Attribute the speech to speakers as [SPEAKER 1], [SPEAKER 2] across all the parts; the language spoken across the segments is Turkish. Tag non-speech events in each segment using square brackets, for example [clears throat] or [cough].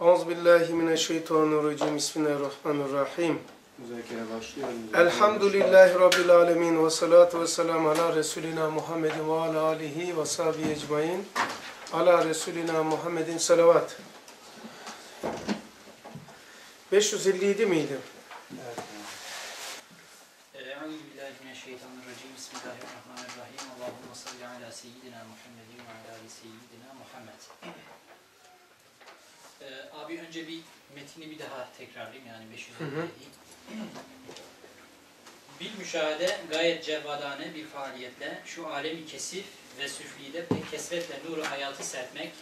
[SPEAKER 1] Euzubillahimineşşeytanirracim. Bismillahirrahmanirrahim. Elhamdülillahi Rabbil alemin ve salatu ve selamu ala Resulina Muhammedin ve ala alihi ve sahbihi ecmain. Ala Resulina Muhammedin salavat. 557 miydi?
[SPEAKER 2] Evet.
[SPEAKER 3] Euzu billahi mineşşeytanirracim. Bismillahirrahmanirrahim. Allahumme salli ala seyyidina Muhammedin ve ala ali seyyidina Muhammed. Ee, abi önce bir metini bir daha tekrarlayayım yani 500
[SPEAKER 1] Hı hı.
[SPEAKER 3] Bir müşahede gayet cevvadane bir faaliyetle şu alemi kesif ve süflide pek kesretle nuru hayatı serpmek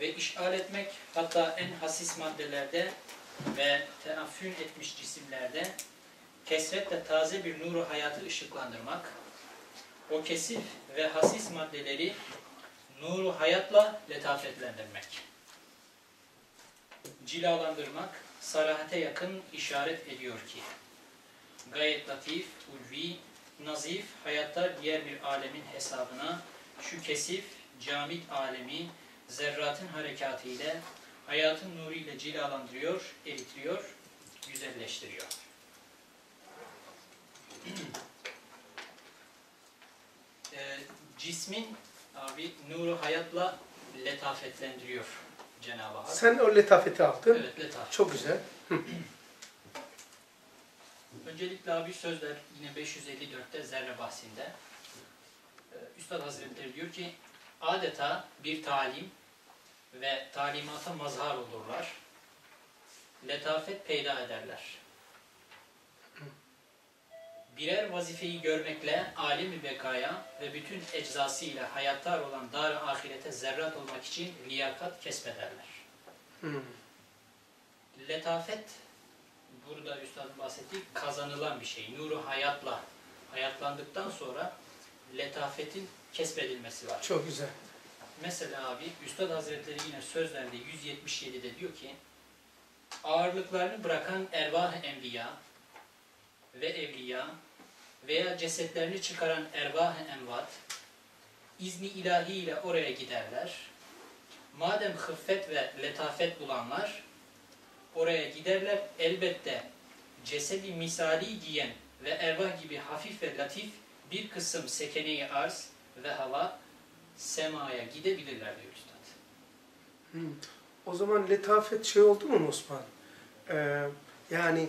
[SPEAKER 3] ve işgal etmek hatta en hasis maddelerde ve teaffün etmiş cisimlerde kesretle taze bir nuru hayatı ışıklandırmak, o kesif ve hasis maddeleri nuru hayatla letafetlendirmek, cilalandırmak, sarahate yakın işaret ediyor ki, gayet latif, ulvi, nazif, hayatta diğer bir alemin hesabına şu kesif, camit alemi, zerratın harekatı ile hayatın nuru ile cilalandırıyor, eritliyor, güzelleştiriyor. [clears throat] Ee, cismin abi nuru hayatla letafetlendiriyor Cenab-ı Hak.
[SPEAKER 1] Sen o letafeti aldın.
[SPEAKER 3] Evet letafet.
[SPEAKER 1] Çok güzel.
[SPEAKER 3] Öncelikle abi sözler yine 554'te zerre bahsinde. Ee, Üstad Hazretleri diyor ki adeta bir talim ve talimata mazhar olurlar. Letafet peyda ederler. Birer vazifeyi görmekle alemi bekaya ve bütün eczasıyla hayattar olan dar ahirete zerrat olmak için liyakat kesbederler.
[SPEAKER 1] Hmm.
[SPEAKER 3] Letafet burada üstad bahsettiği kazanılan bir şey. Nuru hayatla hayatlandıktan sonra letafetin kesbedilmesi var.
[SPEAKER 1] Çok güzel.
[SPEAKER 3] Mesela abi Üstad Hazretleri yine sözlerde 177'de diyor ki ağırlıklarını bırakan ervah enbiya ve evliya veya cesetlerini çıkaran ervah envat izni ilahi ile oraya giderler. Madem hıffet ve letafet bulanlar oraya giderler elbette cesedi misali giyen ve ervah gibi hafif ve latif bir kısım sekeneyi arz ve hava semaya gidebilirler diyor Üstad.
[SPEAKER 1] Hmm. O zaman letafet şey oldu mu Osman? Ee, yani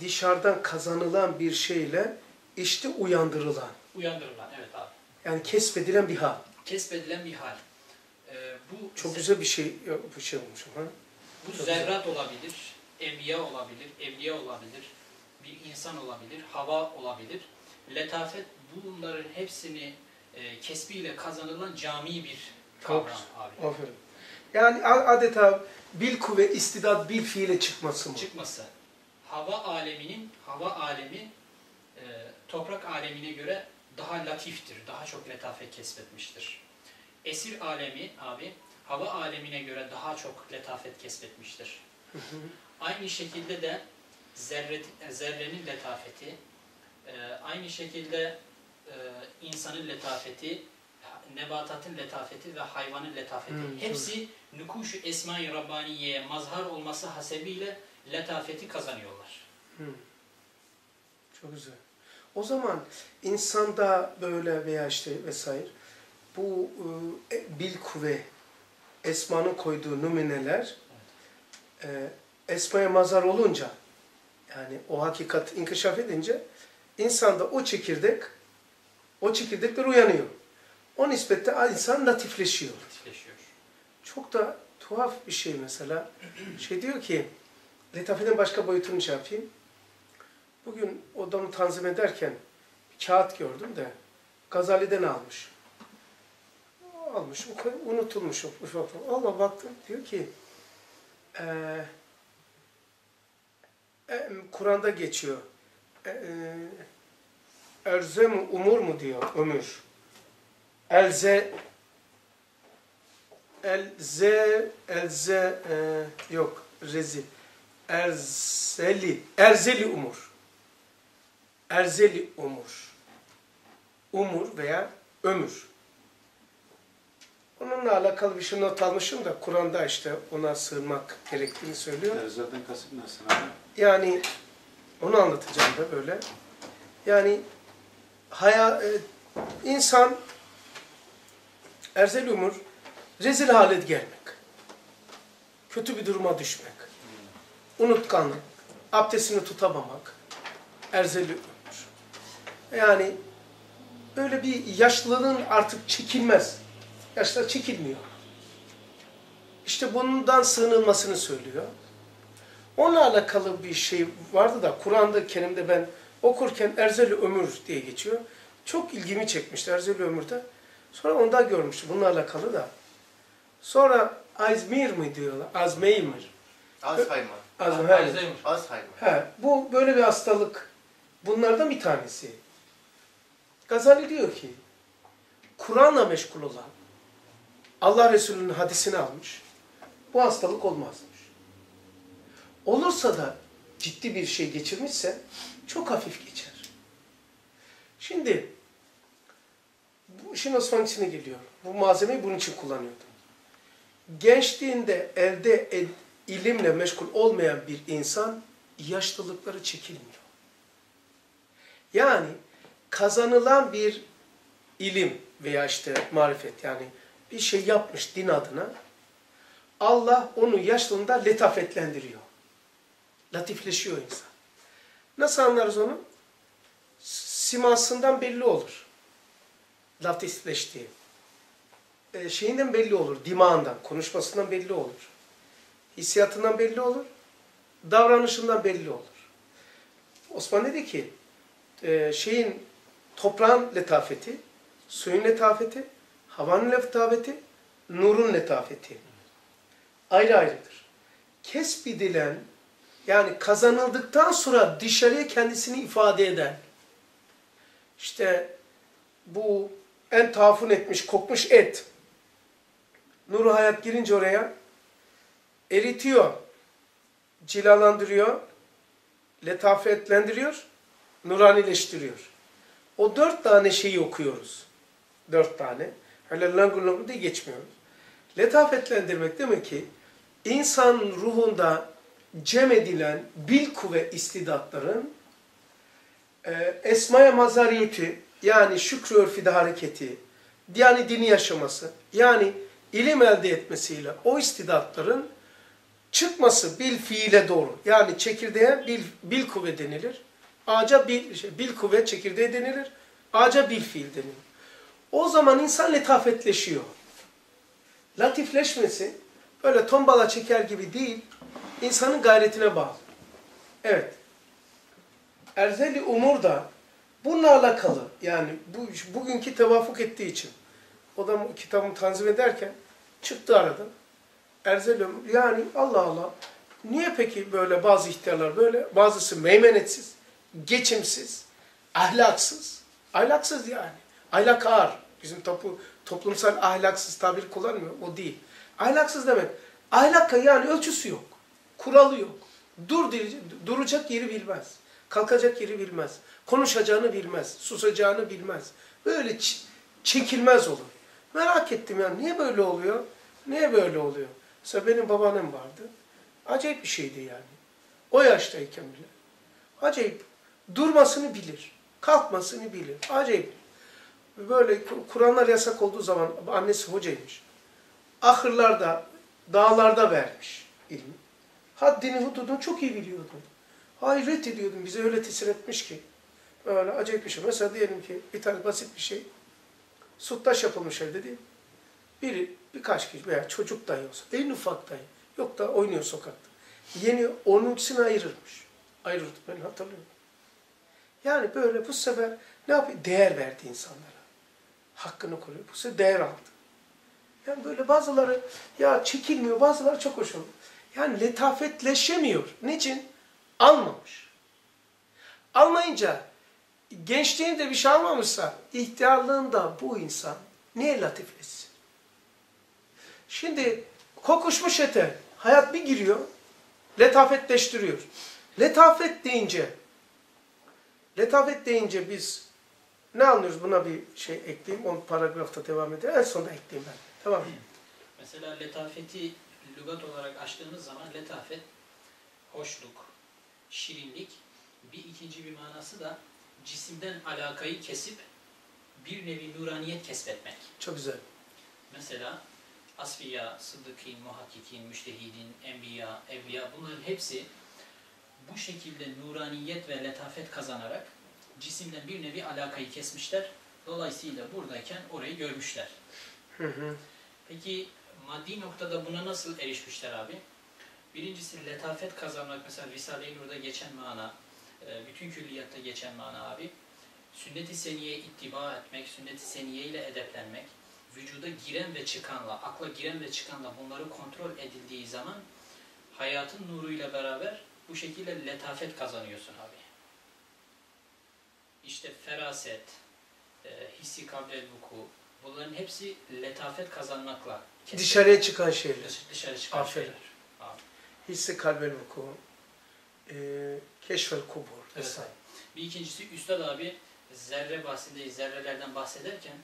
[SPEAKER 1] dışarıdan kazanılan bir şeyle işte uyandırılan.
[SPEAKER 3] Uyandırılan evet abi.
[SPEAKER 1] Yani kesbedilen bir hal.
[SPEAKER 3] Kesbedilen bir hal. Ee, bu
[SPEAKER 1] Çok
[SPEAKER 3] ze-
[SPEAKER 1] güzel bir şey bir şey olmuş. Ha?
[SPEAKER 3] Bu
[SPEAKER 1] Çok
[SPEAKER 3] zerrat olabilir, enbiya olabilir, evliya olabilir, bir insan olabilir, hava olabilir. Letafet bunların hepsini e, kesbiyle kazanılan cami bir kavram abi.
[SPEAKER 1] Aferin. Yani adeta bil kuvve istidat bil fiile çıkması mı?
[SPEAKER 3] Çıkması. Hava aleminin, hava alemi e, toprak alemine göre daha latiftir, daha çok letafet kesbetmiştir. Esir alemi abi, hava alemine göre daha çok letafet kesbetmiştir. Aynı şekilde de zerre, zerrenin letafeti, e, aynı şekilde e, insanın letafeti, nebatatın letafeti ve hayvanın letafeti.
[SPEAKER 1] Hmm,
[SPEAKER 3] Hepsi nukuşu Esma-i Rabbaniye'ye mazhar olması hasebiyle letafeti kazanıyorlar.
[SPEAKER 1] Hı. Çok güzel. O zaman insanda böyle veya işte vesaire bu e, bil kuvve esmanın koyduğu numuneler e, esmaya mazhar olunca yani o hakikat inkişaf edince insanda o çekirdek o çekirdekler uyanıyor. O nispette insan latifleşiyor.
[SPEAKER 3] Latifleşiyor.
[SPEAKER 1] Çok da tuhaf bir şey mesela. Şey diyor ki, letafetin başka boyutunu şey yapayım. Bugün odamı tanzim ederken bir kağıt gördüm de Gazali'den almış. Almış, unutulmuş. Allah baktım diyor ki eee, e, Kur'an'da geçiyor. E, Erze mu, umur mu diyor, ömür. Elze Elze, elze, e, yok, rezi. Erzeli, erzeli umur. Erzeli umur. Umur veya ömür. Onunla alakalı bir şey not almışım da Kur'an'da işte ona sığınmak gerektiğini söylüyor.
[SPEAKER 2] Evet, zaten kasıt nasıl abi?
[SPEAKER 1] Yani onu anlatacağım da böyle. Yani haya, e, insan erzel umur rezil hale gelmek. Kötü bir duruma düşmek. Unutkanlık. Abdestini tutamamak. Erzel umur. Yani böyle bir yaşlılığın artık çekilmez. Yaşlar çekilmiyor. İşte bundan sığınılmasını söylüyor. Onunla alakalı bir şey vardı da Kur'an-ı Kerim'de ben okurken Erzel-i Ömür diye geçiyor. Çok ilgimi çekmişti Erzel-i Ömür'de. Sonra onda görmüştüm bununla alakalı da. Sonra Azmir mi diyorlar? Azmeymir.
[SPEAKER 4] Alzheimer.
[SPEAKER 3] Alzheimer.
[SPEAKER 4] Alzheimer.
[SPEAKER 1] He, bu böyle bir hastalık. Bunlardan bir tanesi. Gazali diyor ki, Kur'an'la meşgul olan, Allah Resulü'nün hadisini almış, bu hastalık olmazmış. Olursa da ciddi bir şey geçirmişse çok hafif geçer. Şimdi, bu işin Osman içine geliyor. Bu malzemeyi bunun için kullanıyordum. Gençliğinde elde ed- ilimle meşgul olmayan bir insan yaşlılıkları çekilmiyor. Yani kazanılan bir ilim veya işte marifet yani bir şey yapmış din adına Allah onu yaşlılığında letafetlendiriyor. Latifleşiyor insan. Nasıl anlarız onu? Simasından belli olur. Latifleştiği. E, şeyinden belli olur. Dimağından, konuşmasından belli olur. Hissiyatından belli olur. Davranışından belli olur. Osman dedi ki e, şeyin toprağın letafeti, suyun letafeti, havanın letafeti, nurun letafeti ayrı ayrıdır. Kesbedilen yani kazanıldıktan sonra dışarıya kendisini ifade eden işte bu en tafun etmiş, kokmuş et nuru hayat girince oraya eritiyor, cilalandırıyor, letafetlendiriyor, nuranileştiriyor. O dört tane şeyi okuyoruz. Dört tane. Öyle langur langur diye geçmiyoruz. Letafetlendirmek demek ki insan ruhunda cem edilen bil kuvve istidatların e, esmaya mazariyeti yani şükrü örfide hareketi yani dini yaşaması yani ilim elde etmesiyle o istidatların çıkması bil fiile doğru. Yani çekirdeğe bil, bil kuvve denilir. Ağaca bil, şey, bil kuvve çekirdeğe denilir. Ağaca bil fiil denilir. O zaman insan letafetleşiyor. Latifleşmesi böyle tombala çeker gibi değil, insanın gayretine bağlı. Evet. Erzeli umur da bununla alakalı yani bu bugünkü tevafuk ettiği için o da kitabımı tanzim ederken çıktı aradan. Erzel ömür yani Allah Allah niye peki böyle bazı ihtiyarlar böyle bazısı meymenetsiz, geçimsiz, ahlaksız, ahlaksız yani. Ahlak ağır. Bizim topu, toplumsal ahlaksız tabir kullanmıyor. O değil. Ahlaksız demek. Ahlaka yani ölçüsü yok. Kuralı yok. Dur duracak yeri bilmez. Kalkacak yeri bilmez. Konuşacağını bilmez. Susacağını bilmez. Böyle çekilmez olur. Merak ettim ya niye böyle oluyor? Niye böyle oluyor? Mesela benim babaannem vardı. Acayip bir şeydi yani. O yaştayken bile. Acayip. Durmasını bilir. Kalkmasını bilir. Acayip. Böyle Kur'anlar yasak olduğu zaman annesi hocaymış. Ahırlarda, dağlarda vermiş ilmi. Haddini hududunu çok iyi biliyordu. Hayret ediyordum. Bize öyle tesir etmiş ki. Böyle acayip bir şey. Mesela diyelim ki bir tane basit bir şey. Süttaş yapılmış evde değil mi? Biri birkaç kişi veya çocuk dahi olsa, en ufak dahi, yok da oynuyor sokakta. Yeni onun ikisini ayırırmış. Ayırırdı ben hatırlıyorum. Yani böyle bu sefer ne yapıyor? Değer verdi insanlara. Hakkını koruyor. Bu sefer değer aldı. Yani böyle bazıları ya çekilmiyor, bazıları çok hoş oluyor. Yani letafetleşemiyor. Niçin? Almamış. Almayınca gençliğinde bir şey almamışsa ihtiyarlığında bu insan niye latifleşsin? Şimdi kokuşmuş ete hayat bir giriyor, letafetleştiriyor. Letafet deyince, letafet deyince biz ne anlıyoruz? Buna bir şey ekleyeyim, on paragrafta devam ediyor. En sonunda ekleyeyim ben. Tamam. [clears throat]
[SPEAKER 3] Mesela letafeti lügat olarak açtığımız zaman letafet, hoşluk, şirinlik. Bir ikinci bir manası da cisimden alakayı kesip bir nevi nuraniyet kesbetmek.
[SPEAKER 1] Çok güzel.
[SPEAKER 3] Mesela asfiya, sıddıkîn, muhakkikin, müştehidin, enbiya, evliya bunların hepsi bu şekilde nuraniyet ve letafet kazanarak cisimden bir nevi alakayı kesmişler. Dolayısıyla buradayken orayı görmüşler.
[SPEAKER 1] Hı hı.
[SPEAKER 3] Peki maddi noktada buna nasıl erişmişler abi? Birincisi letafet kazanmak mesela Risale-i Nur'da geçen mana, e, bütün külliyatta geçen mana abi. Sünnet-i seniyeye ittiba etmek, sünnet-i seniye ile edeplenmek, vücuda giren ve çıkanla, akla giren ve çıkanla bunları kontrol edildiği zaman hayatın nuruyla beraber bu şekilde letafet kazanıyorsun abi. İşte feraset, e, hissi kablel vuku, bunların hepsi letafet kazanmakla kesbedilir.
[SPEAKER 1] Dışarıya çıkan şeyler.
[SPEAKER 3] Dış- dışarı çıkan
[SPEAKER 1] Aferin.
[SPEAKER 3] şeyler. Abi.
[SPEAKER 1] Hissi kalbel vuku. E, keşfel kubur.
[SPEAKER 3] Evet.
[SPEAKER 1] vesaire.
[SPEAKER 3] Bir ikincisi Üstad abi zerre bahsindeyiz, zerrelerden bahsederken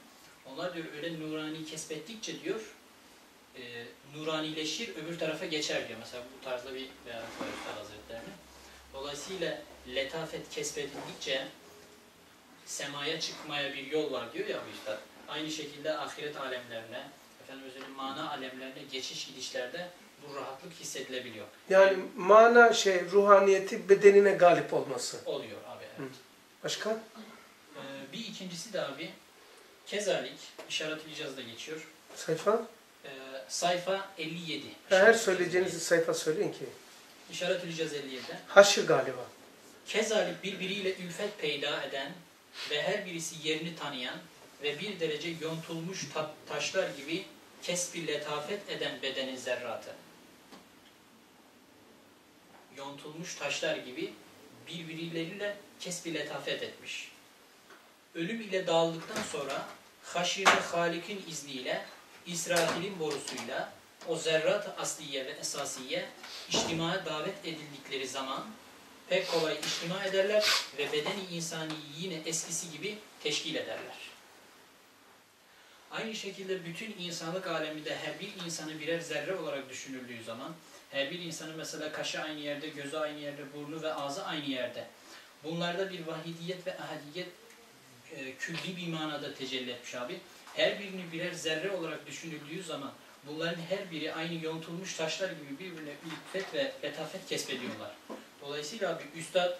[SPEAKER 3] onlar diyor öyle nurani kesbettikçe diyor e, nuranileşir öbür tarafa geçer diyor. Mesela bu tarzda bir beyan var Üstad Hazretlerine. Dolayısıyla letafet kesbedildikçe semaya çıkmaya bir yol var diyor ya bu Üstad. Aynı şekilde ahiret alemlerine, efendim özür mana alemlerine geçiş gidişlerde bu rahatlık hissedilebiliyor.
[SPEAKER 1] Yani mana şey ruhaniyeti bedenine galip olması.
[SPEAKER 3] Oluyor abi. Evet.
[SPEAKER 1] Başka?
[SPEAKER 3] Ee, bir ikincisi de abi kezalik işaret-ül icazda geçiyor.
[SPEAKER 1] Sayfa?
[SPEAKER 3] Sayfa 57.
[SPEAKER 1] Her söyleyeceğinizi sayfa söyleyin ki.
[SPEAKER 3] İşaret-ül 57'de.
[SPEAKER 1] Haşr galiba.
[SPEAKER 3] Kezalik birbiriyle ülfet peyda eden ve her birisi yerini tanıyan ve bir derece yontulmuş ta- taşlar gibi kesbi letafet eden bedenin zerratı. Yontulmuş taşlar gibi birbirleriyle kesbi letafet etmiş. Ölüm ile dağıldıktan sonra haşire Halik'in izniyle İsrafil'in borusuyla o zerrat asliye ve esasiye içtimaya davet edildikleri zaman pek kolay içtima ederler ve bedeni insani yine eskisi gibi teşkil ederler. Aynı şekilde bütün insanlık aleminde her bir insanı birer zerre olarak düşünüldüğü zaman her bir insanın mesela kaşı aynı yerde, gözü aynı yerde, burnu ve ağzı aynı yerde. Bunlarda bir vahidiyet ve ahadiyet e, külli bir manada tecelli etmiş abi. Her birini birer zerre olarak düşünüldüğü zaman bunların her biri aynı yontulmuş taşlar gibi birbirine ülfet ve letafet kesbediyorlar. Dolayısıyla abi Üstad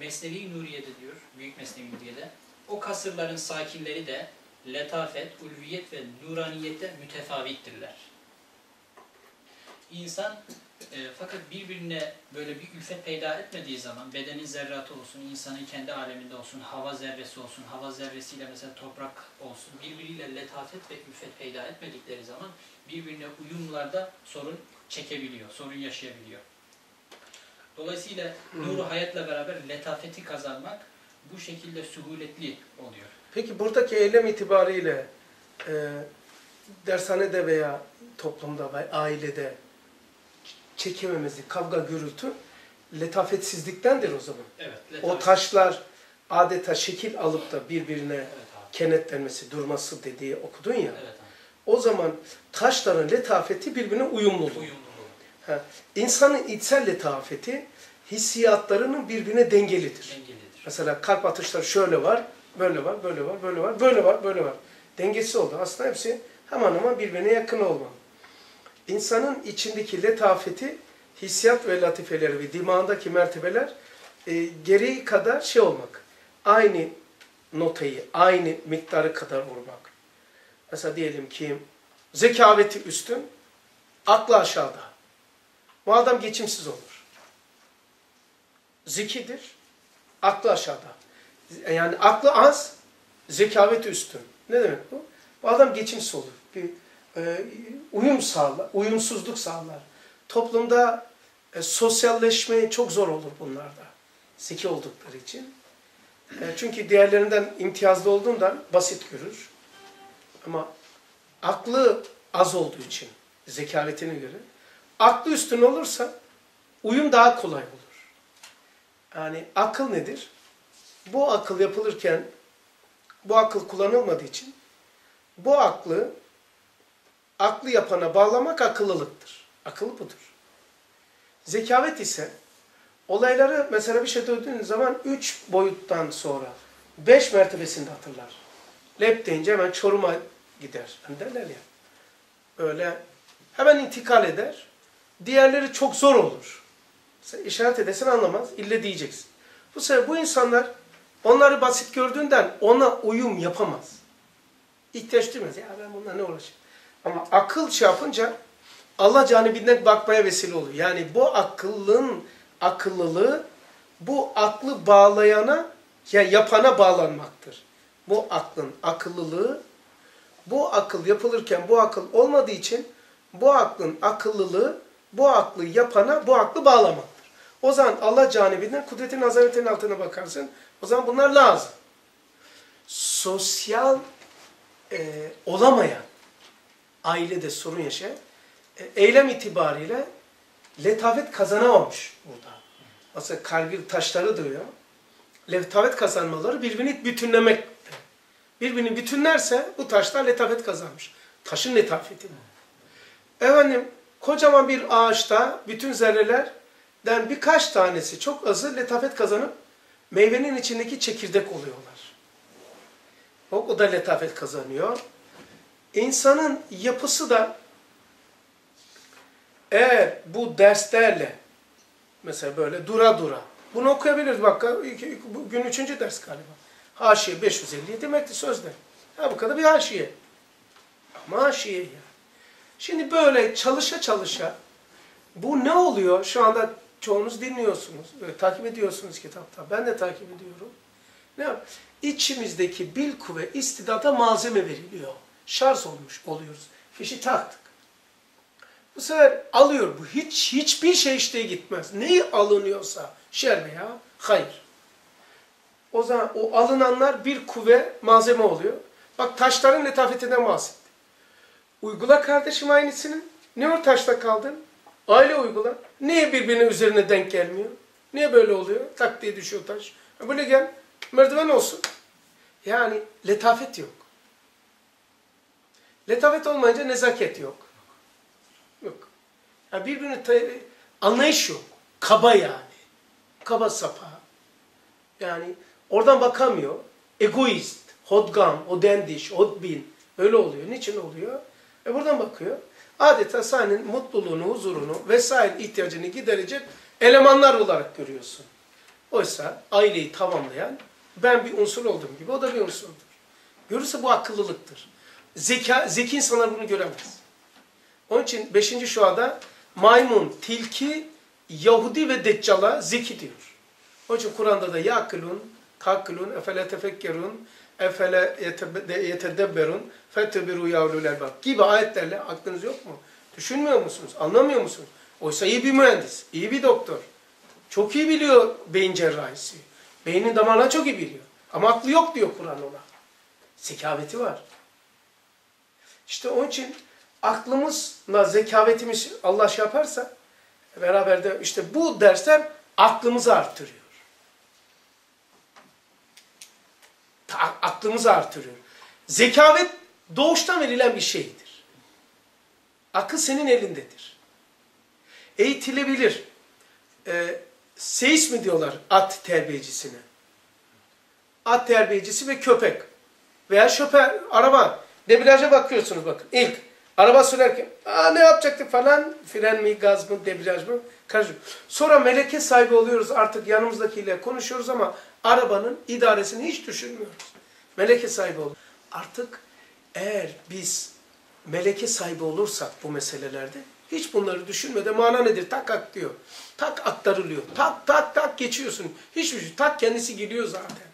[SPEAKER 3] Mesnevi Nuriye'de diyor, Büyük Mesnevi Nuriye'de o kasırların sakinleri de letafet, ulviyet ve nuraniyette mütefavittirler. İnsan e, fakat birbirine böyle bir ülfet peyda etmediği zaman bedenin zerratı olsun, insanın kendi aleminde olsun, hava zerresi olsun, hava zerresiyle mesela toprak olsun, birbiriyle letafet ve ülfet peyda etmedikleri zaman birbirine uyumlarda sorun çekebiliyor, sorun yaşayabiliyor. Dolayısıyla nuru hayatla beraber letafeti kazanmak bu şekilde sühuletli oluyor.
[SPEAKER 1] Peki buradaki eylem itibariyle e, dershanede veya toplumda veya ailede çekememezlik, kavga, gürültü letafetsizliktendir o zaman.
[SPEAKER 3] Evet.
[SPEAKER 1] O
[SPEAKER 3] letafet-
[SPEAKER 1] taşlar adeta şekil alıp da birbirine
[SPEAKER 3] Evet
[SPEAKER 1] kenetlenmesi, durması dediği okudun ya.
[SPEAKER 3] Evet abi.
[SPEAKER 1] O zaman taşların letafeti birbirine uyumluluğu.
[SPEAKER 3] Uyumluluğu.
[SPEAKER 1] Ha, İnsanın içsel letafeti hissiyatlarının birbirine dengelidir.
[SPEAKER 3] Dengelidir.
[SPEAKER 1] Mesela kalp atışları şöyle var, böyle var, böyle var, böyle var, böyle var, böyle var. Dengesi oldu. Aslında hepsi hemen hemen birbirine yakın olmalı. İnsanın içindeki letafeti, hissiyat ve latifeleri ve dimağındaki mertebeler e, gereği kadar şey olmak. Aynı notayı, aynı miktarı kadar vurmak. Mesela diyelim ki zekaveti üstün, aklı aşağıda. Bu adam geçimsiz olur. Zekidir, aklı aşağıda. Yani aklı az, zekaveti üstün. Ne demek bu? Bu adam geçimsiz olur. Bir uyum sağlar, uyumsuzluk sağlar. Toplumda e, sosyalleşme çok zor olur bunlarda. Zeki oldukları için. E, çünkü diğerlerinden imtiyazlı olduğundan basit görür. Ama aklı az olduğu için, zekavetine göre, aklı üstün olursa uyum daha kolay olur. Yani akıl nedir? Bu akıl yapılırken bu akıl kullanılmadığı için bu aklı aklı yapana bağlamak akıllılıktır. Akıl budur. Zekavet ise olayları mesela bir şey döndüğün zaman üç boyuttan sonra beş mertebesinde hatırlar. Lep deyince hemen Çorum'a gider. Hani derler ya. Öyle hemen intikal eder. Diğerleri çok zor olur. Sen işaret edesin anlamaz. İlle diyeceksin. Bu sefer bu insanlar onları basit gördüğünden ona uyum yapamaz. İhtiyaç duymaz. Ya ben bununla ne uğraşayım? Ama akıl şey yapınca Allah canibinden bakmaya vesile oluyor. Yani bu akıllın akıllılığı bu aklı bağlayana ya yapana bağlanmaktır. Bu aklın akıllılığı bu akıl yapılırken bu akıl olmadığı için bu aklın akıllılığı bu aklı yapana bu aklı bağlamaktır. O zaman Allah canibinden kudretin azametinin altına bakarsın. O zaman bunlar lazım. Sosyal e, olamayan ailede sorun yaşayan e, eylem itibariyle letafet kazanamamış burada. Aslında Kargil taşları diyor. Letafet kazanmaları birbirini bütünlemek. Birbirini bütünlerse bu taşlar letafet kazanmış. Taşın letafeti bu. Efendim kocaman bir ağaçta bütün zerrelerden birkaç tanesi çok azı letafet kazanıp meyvenin içindeki çekirdek oluyorlar. O, o da letafet kazanıyor. İnsanın yapısı da eğer bu derslerle mesela böyle dura dura bunu okuyabiliriz bak bugün üçüncü ders galiba. Haşiye 550 demekti sözde. Ha bu kadar bir haşiye. Ama haşiye ya. Şimdi böyle çalışa çalışa bu ne oluyor? Şu anda çoğunuz dinliyorsunuz. Böyle, takip ediyorsunuz kitapta. Ben de takip ediyorum. Ne? İçimizdeki bil kuvve istidada malzeme veriliyor. Şarj olmuş oluyoruz. Fişi taktık. Bu sefer alıyor bu. Hiç hiçbir şey işte gitmez. Neyi alınıyorsa şer veya hayır. O zaman o alınanlar bir kuvve malzeme oluyor. Bak taşların letafetinden bahsetti. Uygula kardeşim aynısını. Ne o taşta kaldın? Aile uygula. Niye birbirine üzerine denk gelmiyor? Niye böyle oluyor? Tak diye düşüyor taş. Böyle gel. Merdiven olsun. Yani letafet yok. Letafet olmayınca nezaket yok. Yok. Yani birbirini anlayış yok. Kaba yani. Kaba sapa. Yani oradan bakamıyor. Egoist, hodgam, odendiş, hodbin. Öyle oluyor. Niçin oluyor? E buradan bakıyor. Adeta senin mutluluğunu, huzurunu vesaire ihtiyacını giderecek elemanlar olarak görüyorsun. Oysa aileyi tamamlayan ben bir unsur olduğum gibi o da bir unsurdur. Görürse bu akıllılıktır. Zeka, zeki insanlar bunu göremez. Onun için 5. şuada maymun, tilki, Yahudi ve Deccal'a zeki diyor. Onun için Kur'an'da da yakılun, takılun, efele tefekkerun, efele yetedebberun, fettebiru yavrul elbab gibi ayetlerle aklınız yok mu? Düşünmüyor musunuz? Anlamıyor musunuz? Oysa iyi bir mühendis, iyi bir doktor. Çok iyi biliyor beyin cerrahisi. Beynin damarlarını çok iyi biliyor. Ama aklı yok diyor Kur'an ona. Zekaveti var. İşte onun için aklımızla zekavetimiz Allah şey yaparsa beraber de işte bu dersler aklımızı artırıyor. Aklımızı artırıyor. Zekavet doğuştan verilen bir şeydir. Akıl senin elindedir. Eğitilebilir. Ee, seis mi diyorlar at terbiyecisine? At terbiyecisi ve köpek. Veya şoför, araba. Debriyaja bakıyorsunuz bakın. İlk araba sürerken Aa, ne yapacaktık falan. Fren mi, gaz mı, debriyaj mı? Karışık. Sonra meleke sahibi oluyoruz artık yanımızdakiyle konuşuyoruz ama arabanın idaresini hiç düşünmüyoruz. Meleke sahibi oluyoruz. Artık eğer biz meleke sahibi olursak bu meselelerde hiç bunları düşünmeden mana nedir? Tak ak diyor. Tak aktarılıyor. Tak tak tak geçiyorsun. Hiçbir şey. Tak kendisi geliyor zaten.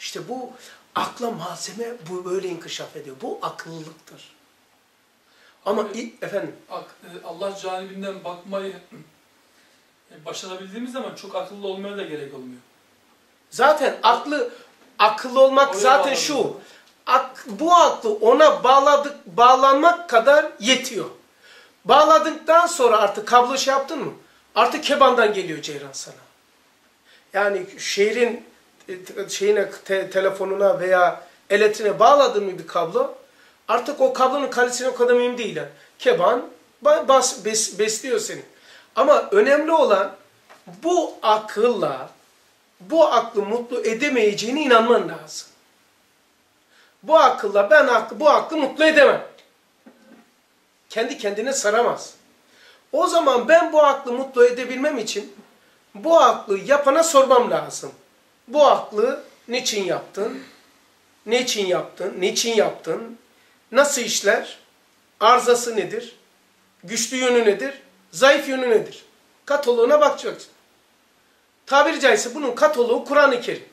[SPEAKER 1] İşte bu akla malzeme bu böyle inkişaf ediyor. Bu akıllılıktır. Ama
[SPEAKER 2] Abi,
[SPEAKER 1] efendim
[SPEAKER 2] Ak, e, Allah canibinden bakmayı e, başarabildiğimiz zaman çok akıllı olmaya da gerek olmuyor.
[SPEAKER 1] zaten aklı akıllı olmak
[SPEAKER 2] Oraya
[SPEAKER 1] zaten
[SPEAKER 2] bağlanıyor.
[SPEAKER 1] şu. Ak, bu aklı ona bağladık bağlanmak kadar yetiyor. Bağladıktan sonra artık kablo şey yaptın mı? Artık kebandan geliyor ceyran sana. Yani şehrin şeyine te- telefonuna veya elektriğine bağladın mı bir kablo? Artık o kablonun kalitesine o kadar mühim değil. yani. Keban ba- bas, bes- besliyor seni. Ama önemli olan bu akılla bu aklı mutlu edemeyeceğine inanman lazım. Bu akılla ben aklı, bu aklı mutlu edemem. Kendi kendine saramaz. O zaman ben bu aklı mutlu edebilmem için bu aklı yapana sormam lazım. Bu aklı niçin yaptın? Niçin yaptın? Niçin yaptın? Nasıl işler? Arzası nedir? Güçlü yönü nedir? Zayıf yönü nedir? Kataloğuna bakacaksın. Tabiri caizse bunun kataloğu Kur'an-ı Kerim.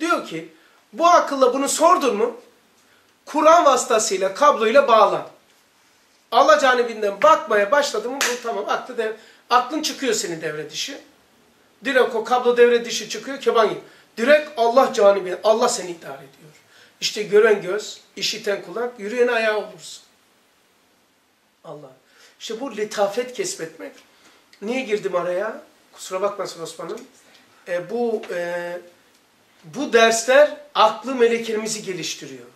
[SPEAKER 1] Diyor ki bu akılla bunu sordun mu? Kur'an vasıtasıyla kabloyla bağlan. Allah canibinden bakmaya başladı mı bu tamam aklı dev, aklın çıkıyor senin devre dışı. Direkt o kablo devre dışı çıkıyor keban gibi. Direkt Allah canibi, Allah seni idare ediyor. İşte gören göz, işiten kulak, yürüyen ayağı olursun. Allah. İşte bu letafet kesbetmek. Niye girdim araya? Kusura bakmasın Osman'ım. E, bu e, bu dersler aklı melekemizi geliştiriyor.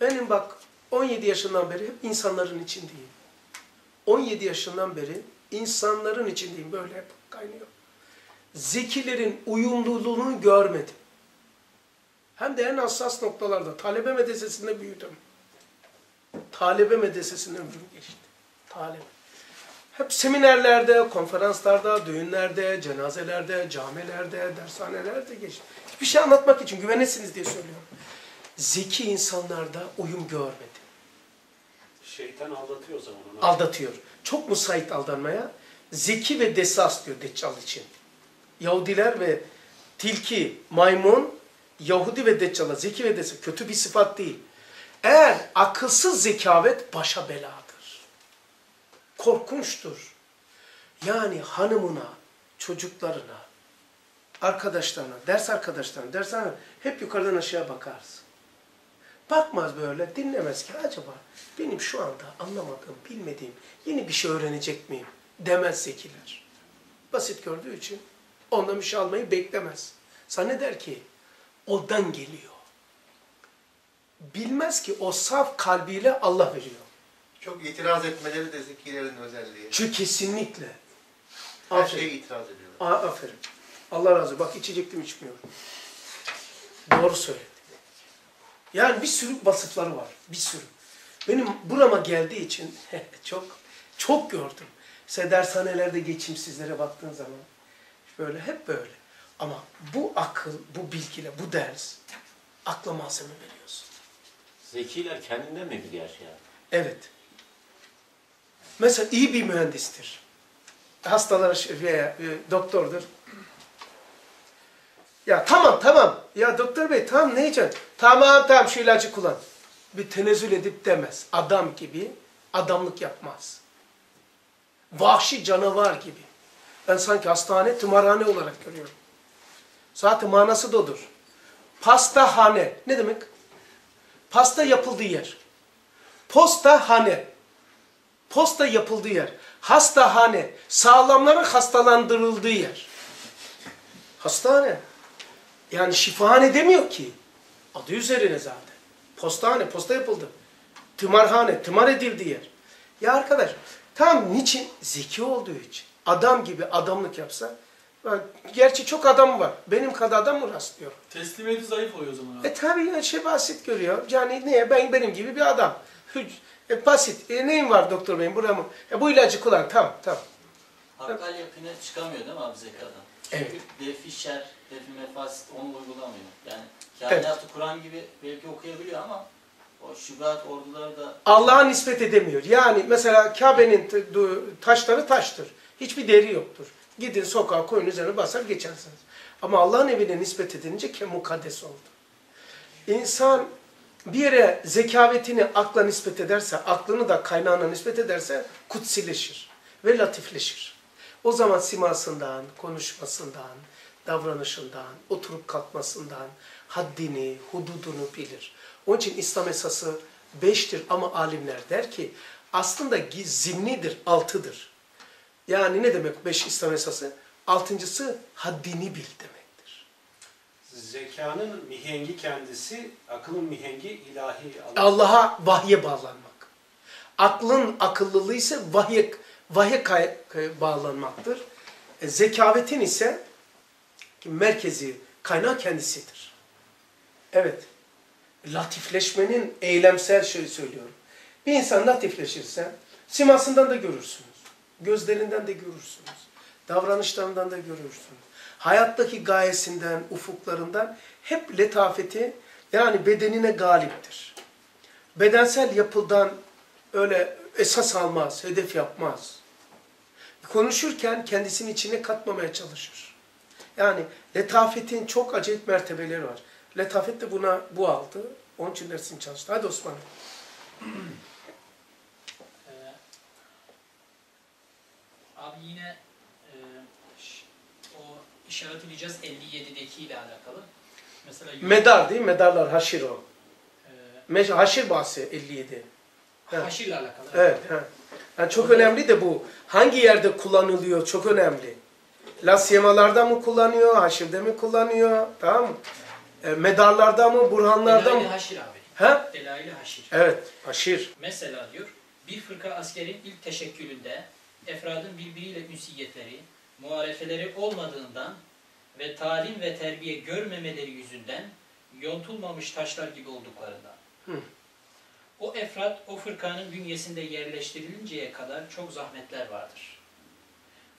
[SPEAKER 1] Benim bak 17 yaşından beri hep insanların içindeyim. 17 yaşından beri insanların içindeyim. Böyle hep kaynıyor. Zekilerin uyumluluğunu görmedim. Hem de en hassas noktalarda. Talebe medresesinde büyüdüm. Talebe medresesinde ömrüm geçti. Talebe. Hep seminerlerde, konferanslarda, düğünlerde, cenazelerde, camilerde, dershanelerde geçti. Hiçbir şey anlatmak için güvenesiniz diye söylüyorum. Zeki insanlarda uyum görmedim.
[SPEAKER 4] Şeytan aldatıyor o zaman.
[SPEAKER 1] Aldatıyor. Çok müsait aldanmaya. Zeki ve desas diyor Deccal için. Yahudiler ve tilki, maymun, Yahudi ve Deccal'a zeki ve desas. Kötü bir sıfat değil. Eğer akılsız zekavet başa beladır. Korkunçtur. Yani hanımına, çocuklarına, arkadaşlarına, ders arkadaşlarına, dershane hep yukarıdan aşağı bakarsın. Bakmaz böyle, dinlemez ki acaba benim şu anda anlamadığım, bilmediğim yeni bir şey öğrenecek miyim demez zekiler. Basit gördüğü için ondan bir şey almayı beklemez. Zanneder ki odan geliyor. Bilmez ki o saf kalbiyle Allah veriyor.
[SPEAKER 5] Çok itiraz etmeleri de zekilerin özelliği.
[SPEAKER 1] Çünkü kesinlikle.
[SPEAKER 5] Her
[SPEAKER 1] Aferin.
[SPEAKER 5] şeye itiraz ediyorlar.
[SPEAKER 1] A- aferin. Allah razı olsun. Bak içecektim içmiyorum. Doğru söyledin. Yani bir sürü vasıfları var. Bir sürü. Benim burama geldiği için [laughs] çok çok gördüm. Mesela dershanelerde geçimsizlere baktığın zaman böyle hep böyle. Ama bu akıl, bu bilgiyle, bu ders akla malzeme veriyorsun.
[SPEAKER 6] Zekiler kendinde mi bilir şeyi?
[SPEAKER 1] Evet. Mesela iyi bir mühendistir. Hastalara şey- veya e, doktordur. Ya tamam tamam. Ya doktor bey tamam ne yiyeceksin? Tamam tamam şu ilacı kullan. Bir tenezzül edip demez. Adam gibi adamlık yapmaz. Vahşi canavar gibi. Ben sanki hastane, tımarhane olarak görüyorum. Zaten manası da odur. Pastahane. Ne demek? Pasta yapıldığı yer. Postahane. Posta yapıldığı yer. Hastahane. Sağlamların hastalandırıldığı yer. Hastane. Yani şifahane demiyor ki. Adı üzerine zaten. Postahane, posta yapıldı. Tımarhane, tımar edildiği yer. Ya arkadaş, tam niçin? Zeki olduğu için. Adam gibi adamlık yapsa, bak, gerçi çok adam var. Benim kadar adam mı rastlıyor?
[SPEAKER 2] Teslimiyeti zayıf oluyor o zaman abi.
[SPEAKER 1] E tabii ya şey basit görüyor. Yani niye? Ben benim gibi bir adam. Hüc- E, basit. E, neyin var doktor beyim? Buraya mı? E, bu ilacı kullan. Tamam, tamam.
[SPEAKER 7] Hakkal yakını çıkamıyor değil mi abi zekadan? Çünkü
[SPEAKER 1] Evet.
[SPEAKER 7] defi şer, defi mefasit onu uygulamıyor. Yani
[SPEAKER 1] Evet.
[SPEAKER 7] kainatı Kur'an gibi belki okuyabiliyor ama o şüphat orduları da
[SPEAKER 1] Allah'a nispet edemiyor. Yani mesela Kabe'nin taşları taştır. Hiçbir değeri yoktur. Gidin sokağa koyun üzerine basar geçersiniz. Ama Allah'ın evine nispet edince ki mukaddes oldu. İnsan bir yere zekavetini akla nispet ederse, aklını da kaynağına nispet ederse kutsileşir ve latifleşir. O zaman simasından, konuşmasından, davranışından, oturup kalkmasından, haddini, hududunu bilir. Onun için İslam esası beştir ama alimler der ki aslında zimnidir, altıdır. Yani ne demek beş İslam esası? Altıncısı haddini bil demektir.
[SPEAKER 4] zekanın mihengi kendisi, akılın mihengi ilahi Allah.
[SPEAKER 1] Allah'a vahye bağlanmak. Aklın akıllılığı ise vahye, vahye bağlanmaktır. E, zekavetin ise merkezi, kaynağı kendisidir. Evet. Latifleşmenin eylemsel şey söylüyorum. Bir insan latifleşirse simasından da görürsünüz. Gözlerinden de görürsünüz. Davranışlarından da görürsünüz. Hayattaki gayesinden, ufuklarından hep letafeti yani bedenine galiptir. Bedensel yapıdan öyle esas almaz, hedef yapmaz. Konuşurken kendisini içine katmamaya çalışır. Yani letafetin çok acayip mertebeleri var. Letafet de buna bu aldı. Onun için dersini çalıştı. Hadi Osman.
[SPEAKER 3] Abi yine e, o işaretleyeceğiz 57'deki ile alakalı. Mesela
[SPEAKER 1] Medar değil mi? Medarlar haşir o.
[SPEAKER 3] e,
[SPEAKER 1] haşir bahsi 57. Evet.
[SPEAKER 3] haşirle alakalı.
[SPEAKER 1] Evet. he. Yani çok önemli de bu. Hangi yerde kullanılıyor çok önemli. Lasyemalarda mı kullanıyor, haşirde mi kullanıyor, tamam mı? E, medarlarda mı, burhanlarda mı?
[SPEAKER 3] haşir abi.
[SPEAKER 1] Ha?
[SPEAKER 3] Delail-i haşir.
[SPEAKER 1] Evet, haşir.
[SPEAKER 3] Mesela diyor, bir fırka askerin ilk teşekkülünde efradın birbiriyle ünsiyetleri, muharefeleri olmadığından ve talim ve terbiye görmemeleri yüzünden yontulmamış taşlar gibi olduklarından.
[SPEAKER 1] Hı.
[SPEAKER 3] O efrat o fırkanın bünyesinde yerleştirilinceye kadar çok zahmetler vardır.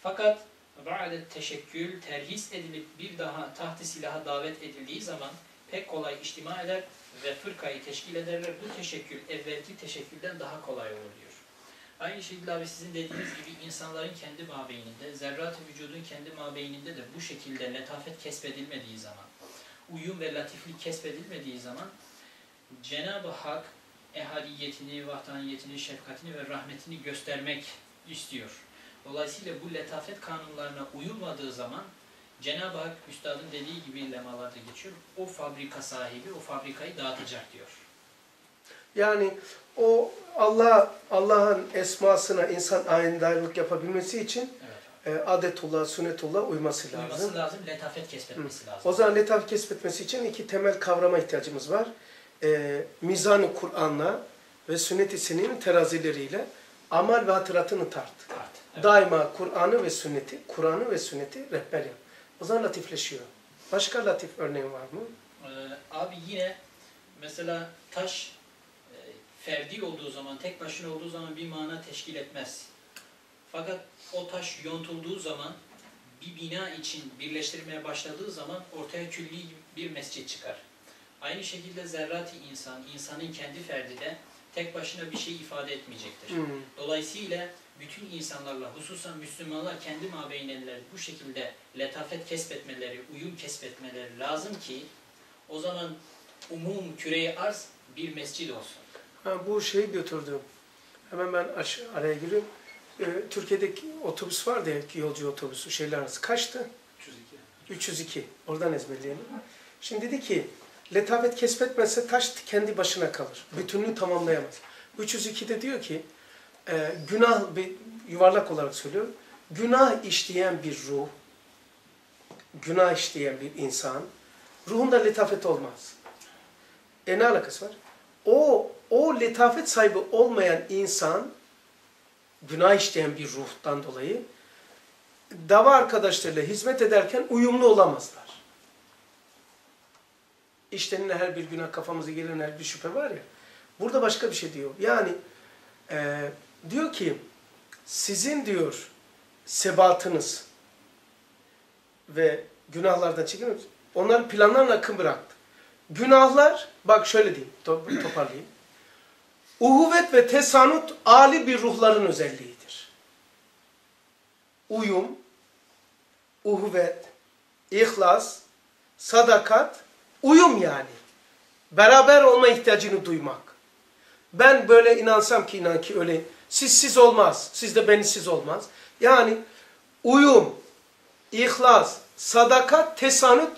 [SPEAKER 3] Fakat ba'de teşekkül terhis edilip bir daha taht-ı silaha davet edildiği zaman pek kolay içtima eder ve fırkayı teşkil ederler. Bu teşekkül evvelki teşekkülden daha kolay olur diyor. Aynı şekilde abi sizin dediğiniz gibi insanların kendi mabeyninde, zerrat-ı vücudun kendi mabeyninde de bu şekilde letafet kesbedilmediği zaman, uyum ve latiflik kesbedilmediği zaman Cenab-ı Hak ehadiyetini, vahdaniyetini, şefkatini ve rahmetini göstermek istiyor. Dolayısıyla bu letafet kanunlarına uyulmadığı zaman Cenab-ı Hak Üstadın dediği gibi lemalarda geçiyor. O fabrika sahibi o fabrikayı dağıtacak diyor.
[SPEAKER 1] Yani o Allah Allah'ın esmasına insan ayindarlık yapabilmesi için
[SPEAKER 3] Evet.
[SPEAKER 1] e, adetullah, sünnetullah uyması lazım.
[SPEAKER 3] Uyması lazım, letafet kesbetmesi lazım.
[SPEAKER 1] O zaman letaf kesbetmesi için iki temel kavrama ihtiyacımız var. E, Mizan-ı Kur'an'la ve sünnet-i terazileriyle amal ve hatıratını tart.
[SPEAKER 3] Kart. Evet.
[SPEAKER 1] Daima Kur'an'ı ve sünneti, Kur'an'ı ve sünneti rehber yap. O zaman latifleşiyor. Başka latif örneğin var mı?
[SPEAKER 3] Ee, abi yine mesela taş ferdi olduğu zaman, tek başına olduğu zaman bir mana teşkil etmez. Fakat o taş yontulduğu zaman bir bina için birleştirmeye başladığı zaman ortaya külli bir mescit çıkar. Aynı şekilde zerrat-ı insan, insanın kendi ferdi de tek başına bir şey ifade etmeyecektir.
[SPEAKER 1] Hmm.
[SPEAKER 3] Dolayısıyla bütün insanlarla, hususan Müslümanlar kendi mabeynlerinde bu şekilde letafet kesbetmeleri, uyum kesbetmeleri lazım ki o zaman umum küreyi arz bir mescid olsun.
[SPEAKER 1] Ha, bu şeyi götürdüm. Hemen ben araya giriyorum. Ee, Türkiye'deki otobüs vardı ya, yolcu otobüsü şeyler arası. Kaçtı?
[SPEAKER 2] 302.
[SPEAKER 1] 302. Oradan ezberleyelim. Şimdi dedi ki, letafet kesbetmezse taş kendi başına kalır. Bütünlüğü tamamlayamaz. 302'de diyor ki, e, günah, bir yuvarlak olarak söylüyorum, günah işleyen bir ruh, günah işleyen bir insan, ruhunda letafet olmaz. E ne alakası var? O, o letafet sahibi olmayan insan, günah işleyen bir ruhtan dolayı, dava arkadaşlarıyla hizmet ederken uyumlu olamazlar. İşlenilen her bir günah kafamıza gelen her bir şüphe var ya. Burada başka bir şey diyor. Yani e, diyor ki sizin diyor sebatınız ve günahlardan çekiniyoruz. Onların planlarına akın bıraktı. Günahlar, bak şöyle diyeyim, to- [coughs] toparlayayım. Uhuvvet ve tesanut âli bir ruhların özelliğidir. Uyum, uhuvvet, ihlas, sadakat, uyum yani. Beraber olma ihtiyacını duymak. Ben böyle inansam ki inan ki öyle. Siz siz olmaz. Siz de beni siz olmaz. Yani uyum, ihlas, sadakat, tesanüt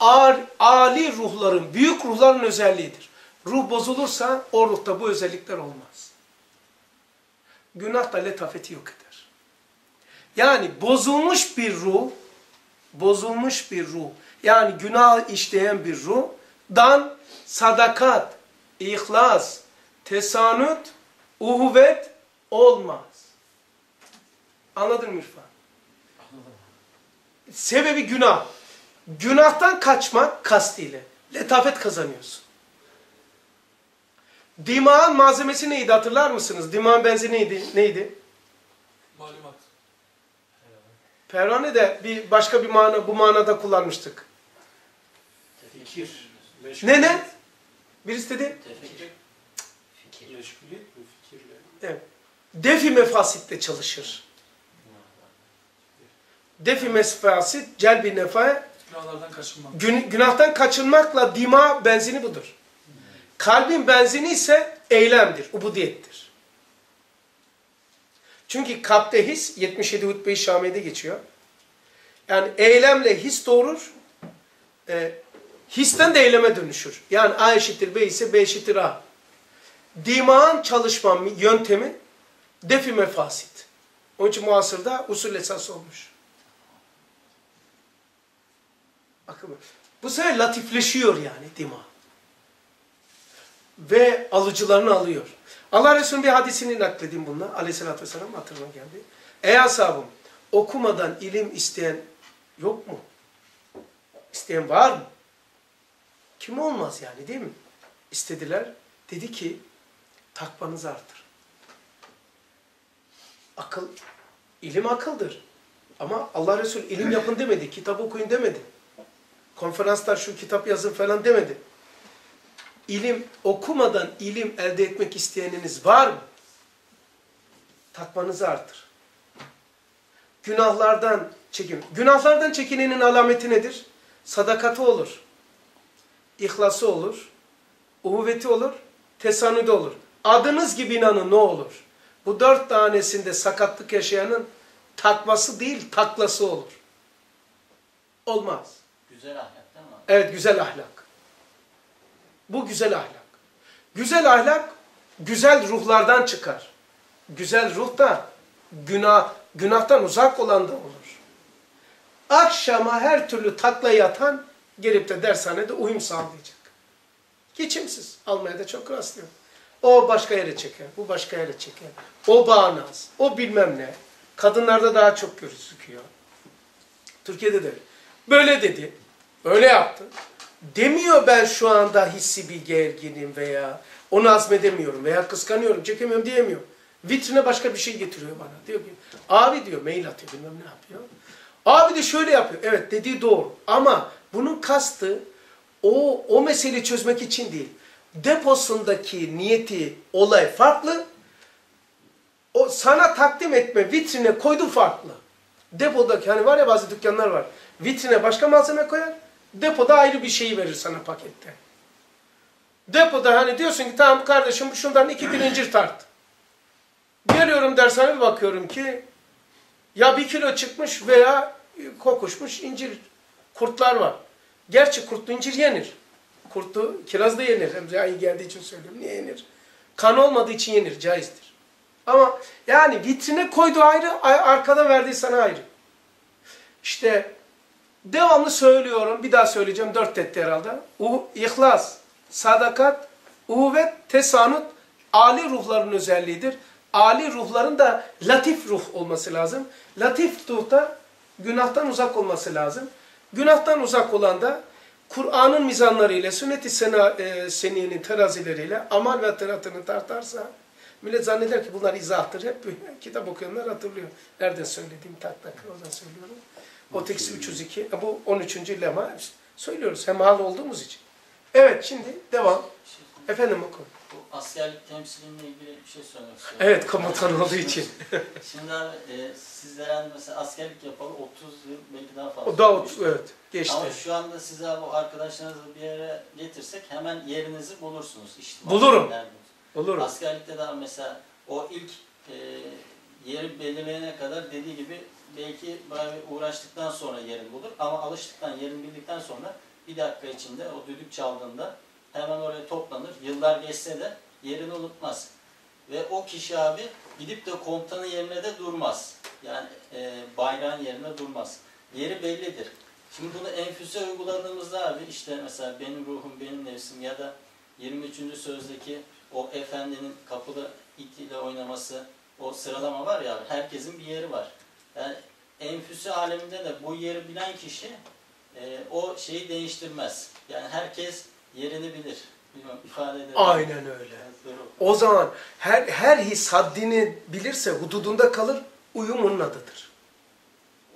[SPEAKER 1] ağır, âli ruhların, büyük ruhların özelliğidir. Ruh bozulursa o ruhta bu özellikler olmaz. Günah da letafeti yok eder. Yani bozulmuş bir ruh, bozulmuş bir ruh Yani günah işleyen bir ruhdan sadakat, ihlas, tesanüt, uhuvvet olmaz. Anladın mı İrfan? Sebebi günah. Günahtan kaçmak kastıyla. Letafet kazanıyorsun. Dimağın malzemesi neydi hatırlar mısınız? Dimağın benzi neydi? neydi?
[SPEAKER 2] Malumat.
[SPEAKER 1] Pervane de bir başka bir mana bu manada kullanmıştık.
[SPEAKER 4] Fikir.
[SPEAKER 1] Ne ne? Birisi dedi.
[SPEAKER 7] Tefekkür.
[SPEAKER 3] Fikir.
[SPEAKER 4] Meşguliyet mi fikirle?
[SPEAKER 1] Evet. Defi mefasitle çalışır. Defi mefasit, celbi nefa,
[SPEAKER 2] Günahlardan kaçınmak.
[SPEAKER 1] gün, günahtan kaçınmakla dima benzini budur. Kalbin benzini ise eylemdir, ubudiyettir. Çünkü kalpte his, 77 hutbe-i geçiyor. Yani eylemle his doğurur, e, histen de eyleme dönüşür. Yani A eşittir B ise B eşittir A. Dimağın çalışma yöntemi defi mefasit. Onun için muasırda usul esas olmuş. Bu sefer latifleşiyor yani dima. Ve alıcılarını alıyor. Allah Resulü'nün bir hadisini nakledeyim bununla. Aleyhisselatü Vesselam hatırıma geldi. Ey ashabım okumadan ilim isteyen yok mu? İsteyen var mı? Kim olmaz yani değil mi? İstediler. Dedi ki takvanızı artır. Akıl, ilim akıldır. Ama Allah Resulü ilim yapın demedi, kitap okuyun demedi. Konferanslar şu kitap yazın falan demedi. İlim okumadan ilim elde etmek isteyeniniz var mı? Takvanızı artır. Günahlardan çekin. Günahlardan çekinenin alameti nedir? Sadakati olur. İhlası olur. Uhuvveti olur. Tesanüde olur. Adınız gibi inanın ne olur? Bu dört tanesinde sakatlık yaşayanın takvası değil taklası olur. Olmaz.
[SPEAKER 7] Güzel ahlak değil mi?
[SPEAKER 1] Evet güzel ahlak. Bu güzel ahlak. Güzel ahlak güzel ruhlardan çıkar. Güzel ruh da günah, günahtan uzak olan da olur. Akşama her türlü takla yatan gelip de dershanede uyum sağlayacak. Geçimsiz. Almaya da çok rastlıyorum. O başka yere çeker, bu başka yere çeker. O bağnaz, o bilmem ne. Kadınlarda daha çok gözüküyor. Türkiye'de de öyle. Böyle dedi, öyle yaptı. Demiyor ben şu anda hissi bir gerginim veya onu azmedemiyorum veya kıskanıyorum, çekemiyorum diyemiyor. Vitrine başka bir şey getiriyor bana. Diyor ki, abi diyor mail atıyor bilmem ne yapıyor. Abi de şöyle yapıyor. Evet dediği doğru. Ama bunun kastı o, o meseleyi çözmek için değil. Deposundaki niyeti, olay farklı. O sana takdim etme, vitrine koydu farklı. Depodaki hani var ya bazı dükkanlar var. Vitrine başka malzeme koyar. Depoda ayrı bir şeyi verir sana pakette. Depoda hani diyorsun ki tamam kardeşim şundan iki kilo incir tart. Geliyorum dershaneye bir bakıyorum ki ya bir kilo çıkmış veya kokuşmuş incir kurtlar var. Gerçi kurtlu incir yenir. Kurtlu kiraz da yenir. Hem iyi geldiği için söylüyorum. Niye yenir? Kan olmadığı için yenir. Caizdir. Ama yani vitrine koyduğu ayrı, arkada verdiği sana ayrı. İşte devamlı söylüyorum. Bir daha söyleyeceğim. Dört etti herhalde. U, ihlas, sadakat, uhuvvet, tesanut Ali ruhların özelliğidir. Ali ruhların da latif ruh olması lazım. Latif ruh da günahtan uzak olması lazım. Günahtan uzak olan da Kur'an'ın mizanlarıyla, sünnet-i sena, e, seniyenin terazileriyle amal ve tıratını tartarsa millet zanneder ki bunlar izahtır. Hep [laughs] kitap okuyanlar hatırlıyor. Nereden söylediğim tak tak oradan söylüyorum. O teksi 302, bu 13. lema söylüyoruz hemhal olduğumuz için. Evet şimdi devam.
[SPEAKER 7] Şey,
[SPEAKER 1] Efendim oku.
[SPEAKER 7] bu askerlik temsilinle ilgili bir şey söylemek istiyorum.
[SPEAKER 1] Evet komutan olduğu için. [laughs]
[SPEAKER 7] Şimdi abi e, sizler hani mesela askerlik yapalı 30 yıl belki daha fazla.
[SPEAKER 1] O da
[SPEAKER 7] olmuş.
[SPEAKER 1] evet geçti.
[SPEAKER 7] Ama şu anda size o arkadaşlarınızı bir yere getirsek hemen yerinizi bulursunuz. İşte
[SPEAKER 1] Bulurum. Olur.
[SPEAKER 7] Askerlikte abi mesela o ilk e, yeri belirleyene kadar dediği gibi belki bayağı bir uğraştıktan sonra yerini bulur. Ama alıştıktan, yerini bildikten sonra bir dakika içinde o düdük çaldığında hemen oraya toplanır. Yıllar geçse de yerini unutmaz. Ve o kişi abi gidip de komutanın yerine de durmaz. Yani e, bayrağın yerine durmaz. Yeri bellidir. Şimdi bunu enfüse uyguladığımızda abi işte mesela benim ruhum, benim nefsim ya da 23. sözdeki o efendinin kapıda itiyle oynaması, o sıralama var ya herkesin bir yeri var. Yani enfüse aleminde de bu yeri bilen kişi e, o şeyi değiştirmez. Yani herkes yerini bilir. Bilmiyorum ifade edebilirim.
[SPEAKER 1] Aynen öyle. O zaman her, her his haddini bilirse hududunda kalır, uyum onun adıdır.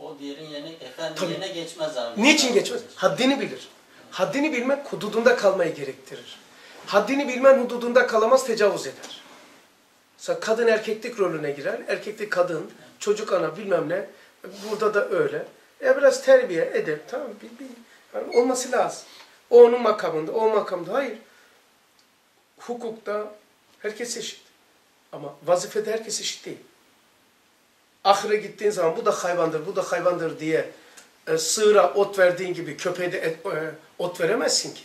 [SPEAKER 7] O diğerin yerine, efendi
[SPEAKER 1] Tabii.
[SPEAKER 7] yerine geçmez abi.
[SPEAKER 1] Niçin geçmez? Haddini bilir. Haddini bilmek hududunda kalmayı gerektirir. Haddini bilmen hududunda kalamaz, tecavüz eder. Mesela kadın erkeklik rolüne girer, erkeklik kadın, çocuk ana bilmem ne. Burada da öyle. E biraz terbiye, edep, tamam bil, bil. Yani olması lazım. O onun makamında, o makamda. Hayır. Hukukta herkes eşit. Ama vazifede herkes eşit değil. Ahire gittiğin zaman bu da hayvandır, bu da hayvandır diye e, sığıra ot verdiğin gibi köpeğe de et- e, ot veremezsin ki.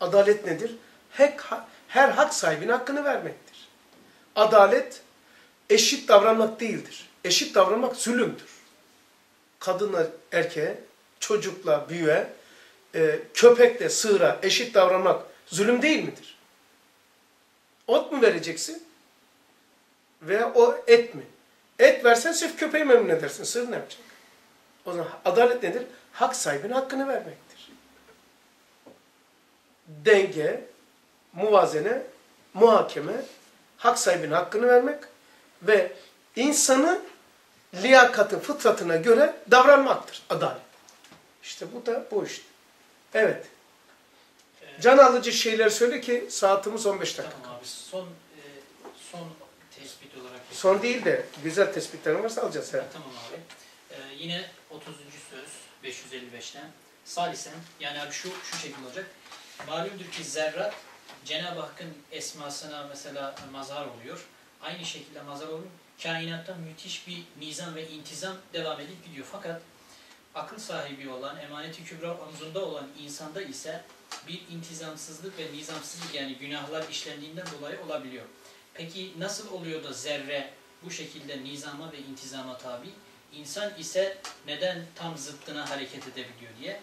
[SPEAKER 1] Adalet nedir? Her, her hak sahibine hakkını vermektir. Adalet eşit davranmak değildir. Eşit davranmak zulümdür. Kadınla erkeğe, çocukla büyüğe, e, köpekle sığıra eşit davranmak zulüm değil midir? Ot mu vereceksin? Veya o et mi? Et versen sırf köpeği memnun edersin. Sığır ne yapacak? O zaman adalet nedir? Hak sahibine hakkını vermektir. Denge, muvazene, muhakeme, hak sahibine hakkını vermek ve insanın liyakatı, fıtratına göre davranmaktır adalet. İşte bu da bu işte. Evet.
[SPEAKER 3] Ee,
[SPEAKER 1] Can alıcı şeyler söyle ki saatimiz 15 dakika.
[SPEAKER 3] Tamam abi son e, son tespit olarak
[SPEAKER 1] Son değil de güzel tespitlerin varsa alacağız. Evet.
[SPEAKER 3] Tamam abi. Ee, yine 30. söz 555'ten. Salisen yani abi şu şu şekilde olacak. Malumdur ki zerrat Cenab-ı Hakk'ın esmasına mesela mazhar oluyor. Aynı şekilde mazhar oluyor. Kainatta müthiş bir nizam ve intizam devam edip gidiyor. Fakat akıl sahibi olan, emaneti kübra omzunda olan insanda ise bir intizamsızlık ve nizamsızlık yani günahlar işlendiğinden dolayı olabiliyor. Peki nasıl oluyor da zerre bu şekilde nizama ve intizama tabi? İnsan ise neden tam zıttına hareket edebiliyor diye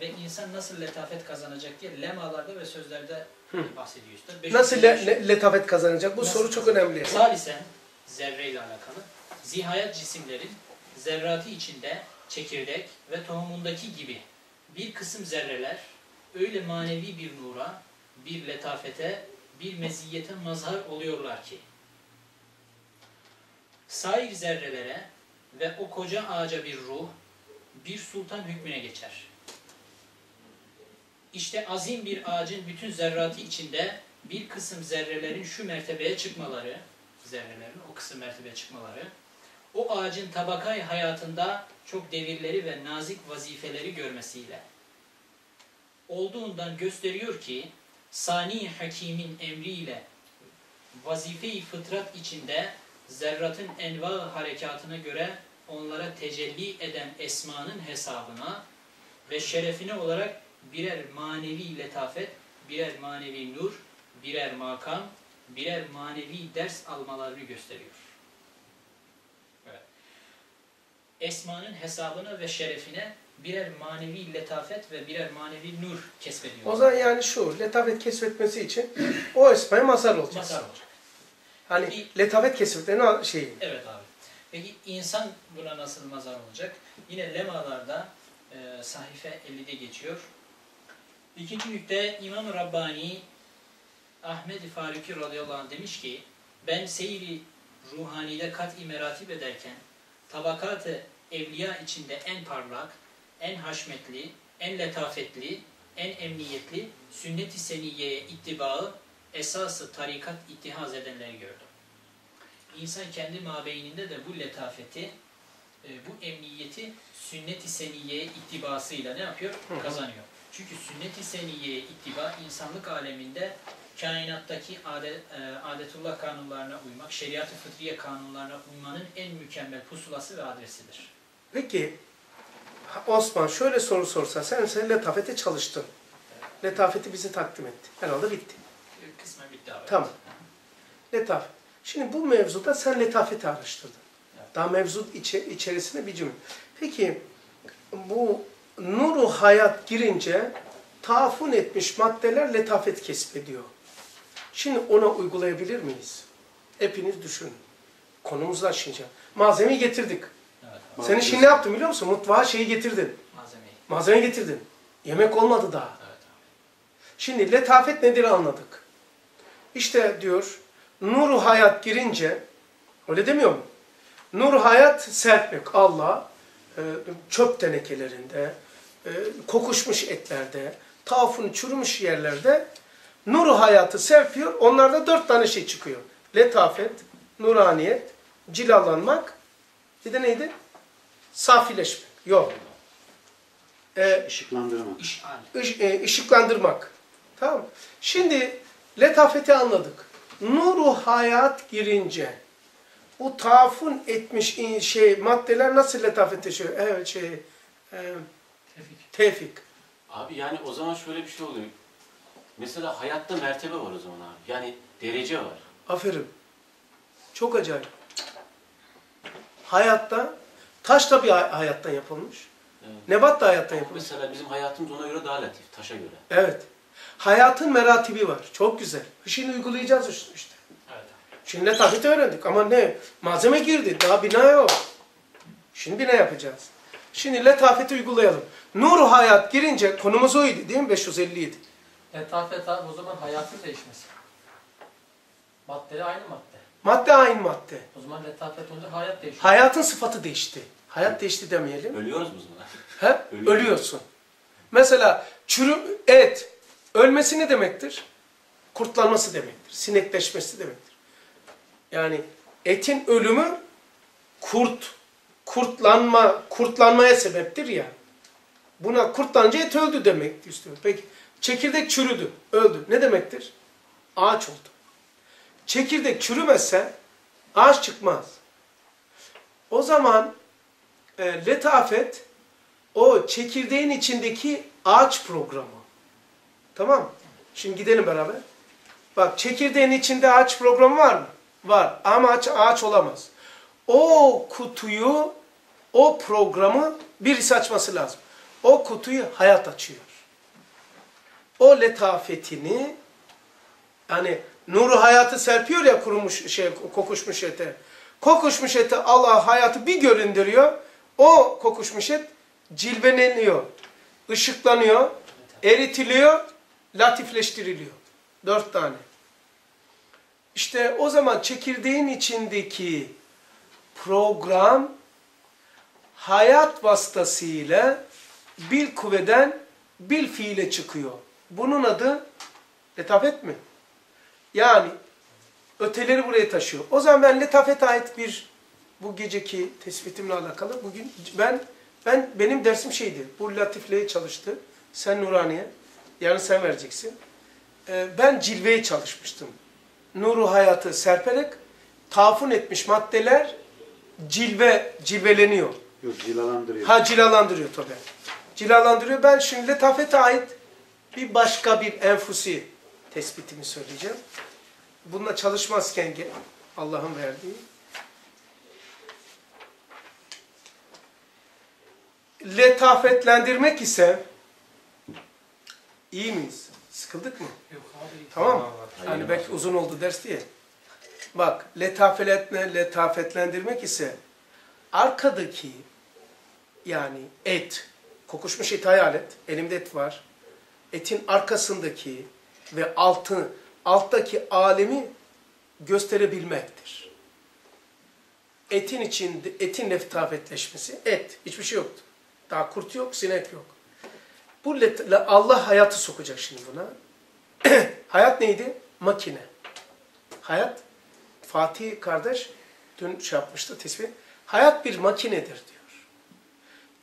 [SPEAKER 3] ve insan nasıl letafet kazanacak diye lemalarda ve sözlerde bahsediyor üstad.
[SPEAKER 1] Nasıl le- le- letafet kazanacak? Bu
[SPEAKER 3] Nasıl
[SPEAKER 1] soru çok
[SPEAKER 3] kazanacak?
[SPEAKER 1] önemli.
[SPEAKER 3] Salisen zerre ile alakalı. Zihayat cisimlerin zerratı içinde çekirdek ve tohumundaki gibi bir kısım zerreler öyle manevi bir nura, bir letafete, bir meziyete mazhar oluyorlar ki sair zerrelere ve o koca ağaca bir ruh, bir sultan hükmüne geçer. İşte azim bir ağacın bütün zerratı içinde bir kısım zerrelerin şu mertebeye çıkmaları, zerrelerin o kısım mertebeye çıkmaları, o ağacın tabakay hayatında çok devirleri ve nazik vazifeleri görmesiyle olduğundan gösteriyor ki Sani Hakim'in emriyle vazife-i fıtrat içinde zerratın enva harekatına göre onlara tecelli eden esmanın hesabına ve şerefine olarak birer manevi letafet, birer manevi nur, birer makam, birer manevi ders almalarını gösteriyor. Evet. Esmanın hesabına ve şerefine birer manevi letafet ve birer manevi nur kesbediyor.
[SPEAKER 1] O zaman yani şu, letafet kesbetmesi için o esmaya mazhar olacağız.
[SPEAKER 3] Masar olacak.
[SPEAKER 1] Hani
[SPEAKER 3] Peki-
[SPEAKER 1] letafet kesbetmenin şeyi.
[SPEAKER 3] Evet abi. Peki insan buna nasıl mazhar olacak? Yine lemalarda e, sahife 50'de geçiyor. İkinci nükte İmam-ı Rabbani Ahmed-i Faruki radıyallahu anh demiş ki ben seyri ruhanide kat-i meratip ederken tabakat-ı evliya içinde en parlak, en haşmetli, en letafetli, en emniyetli sünnet-i seniyeye ittibaı esası tarikat ittihaz edenleri gördüm. İnsan kendi mabeyninde de bu letafeti, e, bu emniyeti sünnet-i seniyeye ittibasıyla ne yapıyor? Kazanıyor. Çünkü sünnet-i seniyeye ittiba insanlık aleminde kainattaki adet, e, adetullah kanunlarına uymak, şeriat-ı fıtriye kanunlarına uymanın en mükemmel pusulası ve adresidir.
[SPEAKER 1] Peki Osman şöyle soru sorsa sen sen letafete çalıştın. Letafeti bize takdim etti. Herhalde bitti.
[SPEAKER 3] E, Kısmen bitti abi.
[SPEAKER 1] Tamam. Letafet. Şimdi bu mevzuda sen letafeti araştırdın.
[SPEAKER 3] Evet.
[SPEAKER 1] Daha mevzu içe, içerisinde bir cümle. Peki bu nuru hayat girince taafun etmiş maddeler letafet kesbediyor. Şimdi ona uygulayabilir miyiz? Hepiniz düşünün. Konumuzla şimdi. Malzemeyi getirdik.
[SPEAKER 3] Evet,
[SPEAKER 1] Senin şimdi ne yaptın biliyor musun? Mutfağa şeyi getirdin.
[SPEAKER 3] malzemeyi.
[SPEAKER 1] Malzeme getirdin. Yemek olmadı daha.
[SPEAKER 3] Evet.
[SPEAKER 1] Şimdi letafet nedir anladık. İşte diyor, nuru hayat girince, öyle demiyor mu? Nuru hayat serpmek Allah, e, çöp tenekelerinde, e, kokuşmuş etlerde, tafun çürümüş yerlerde nuru hayatı serpiyor. Onlarda dört tane şey çıkıyor. Letafet, nuraniyet, cilalanmak, bir de neydi? Safileşmek. Yok. E,
[SPEAKER 8] Işıklandırmak.
[SPEAKER 3] İş
[SPEAKER 1] e, ışıklandırmak. Tamam? Şimdi letafeti anladık. Nuru hayat girince bu tafun etmiş şey maddeler nasıl letafet yaşıyor? Evet şey e,
[SPEAKER 3] Tevfik.
[SPEAKER 6] Abi yani o zaman şöyle bir şey oluyor. Mesela hayatta mertebe var o zaman abi. Yani derece var.
[SPEAKER 1] Aferin. Çok acayip. Hayatta taş da bir hay- hayattan yapılmış.
[SPEAKER 6] Evet.
[SPEAKER 1] Nebat da hayattan yapılmış.
[SPEAKER 6] Mesela bizim hayatımız ona göre daha latif, taşa göre.
[SPEAKER 1] Evet. Hayatın meratibi var. Çok güzel. Şimdi uygulayacağız işte.
[SPEAKER 3] Evet.
[SPEAKER 1] Şimdi letafeti öğrendik ama ne? Malzeme girdi. Daha bina yok. Şimdi bina yapacağız. Şimdi letafeti uygulayalım. Nuru hayat girince konumuz oydu değil mi? 557.
[SPEAKER 9] Letafet abi o zaman hayatın değişmesi. Maddeleri aynı madde.
[SPEAKER 1] Madde aynı madde.
[SPEAKER 9] O zaman letafet olunca hayat değişiyor.
[SPEAKER 1] Hayatın sıfatı değişti. Hayat değişti demeyelim.
[SPEAKER 6] Ölüyoruz mu zaman?
[SPEAKER 1] He? [laughs]
[SPEAKER 6] Ölüyor.
[SPEAKER 1] Ölüyorsun. Mesela çürüm et ölmesi ne demektir? Kurtlanması demektir. Sinekleşmesi demektir. Yani etin ölümü kurt kurtlanma kurtlanmaya sebeptir ya. Buna kurtlanınca et öldü demek istiyor. Peki çekirdek çürüdü, öldü. Ne demektir? Ağaç oldu. Çekirdek çürümezse ağaç çıkmaz. O zaman e, letafet o çekirdeğin içindeki ağaç programı. Tamam mı? Şimdi gidelim beraber. Bak çekirdeğin içinde ağaç programı var mı? Var. Ama ağaç, ağaç olamaz. O kutuyu, o programı birisi açması lazım. O kutuyu hayat açıyor. O letafetini yani nuru hayatı serpiyor ya kurumuş şey kokuşmuş ete. Kokuşmuş ete Allah hayatı bir göründürüyor. O kokuşmuş et cilveleniyor, ışıklanıyor, eritiliyor, latifleştiriliyor. Dört tane. İşte o zaman çekirdeğin içindeki program hayat vasıtasıyla bil kuvveden bil fiile çıkıyor. Bunun adı letafet mi? Yani öteleri buraya taşıyor. O zaman ben letafete ait bir bu geceki tespitimle alakalı bugün ben ben benim dersim şeydi. Bu latifliğe çalıştı. Sen Nuraniye. Yarın sen vereceksin. Ee, ben cilveye çalışmıştım. Nuru hayatı serperek tafun etmiş maddeler cilve cilveleniyor.
[SPEAKER 8] Yok cilalandırıyor.
[SPEAKER 1] Ha cilalandırıyor tabii. Cilalandırıyor. Ben şimdi letafete ait bir başka bir enfusi tespitimi söyleyeceğim. Bununla çalışmazken Allah'ın verdiği. Letafetlendirmek ise iyi miyiz? Sıkıldık mı?
[SPEAKER 9] Yok abi.
[SPEAKER 1] Tamam mı? Hani belki uzun oldu ders diye. Bak letafetlenme, letafetlendirmek ise arkadaki yani et, kokuşmuş et hayal et. Elimde et var. Etin arkasındaki ve altı, alttaki alemi gösterebilmektir. Etin içinde, etin letafetleşmesi, et. Hiçbir şey yoktu. Daha kurt yok, sinek yok. Bu Allah hayatı sokacak şimdi buna. [clears throat] Hayat neydi? Makine. Hayat, Fatih kardeş dün şey yapmıştı tespit. Hayat bir makinedir diyor.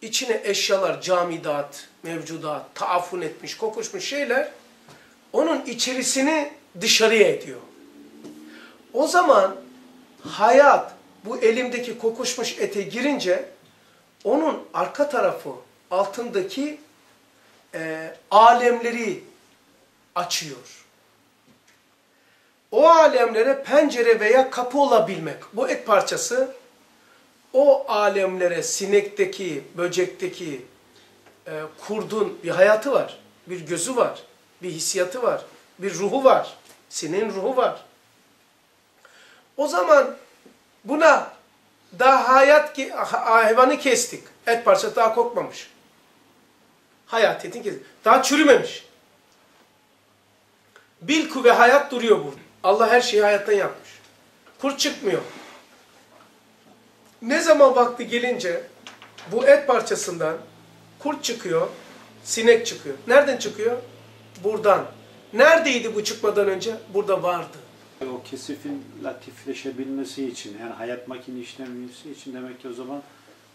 [SPEAKER 1] İçine eşyalar, camidat, mevcudat, taafun etmiş, kokuşmuş şeyler onun içerisini dışarıya ediyor. O zaman hayat bu elimdeki kokuşmuş ete girince onun arka tarafı altındaki e, alemleri açıyor. O alemlere pencere veya kapı olabilmek. Bu et parçası o alemlere sinekteki, böcekteki e, kurdun bir hayatı var, bir gözü var, bir hissiyatı var, bir ruhu var, sineğin ruhu var. O zaman buna daha hayat ki- ha- hayvanı kestik. Et parçası daha kokmamış. Hayat etini kestik. Daha çürümemiş. Bil kuvve hayat duruyor burada. Allah her şeyi hayattan yapmış. Kurt çıkmıyor. Ne zaman vakti gelince bu et parçasından kurt çıkıyor, sinek çıkıyor. Nereden çıkıyor? Buradan. Neredeydi bu çıkmadan önce? Burada vardı.
[SPEAKER 8] O kesifin latifleşebilmesi için, yani hayat makine işlemesi için demek ki o zaman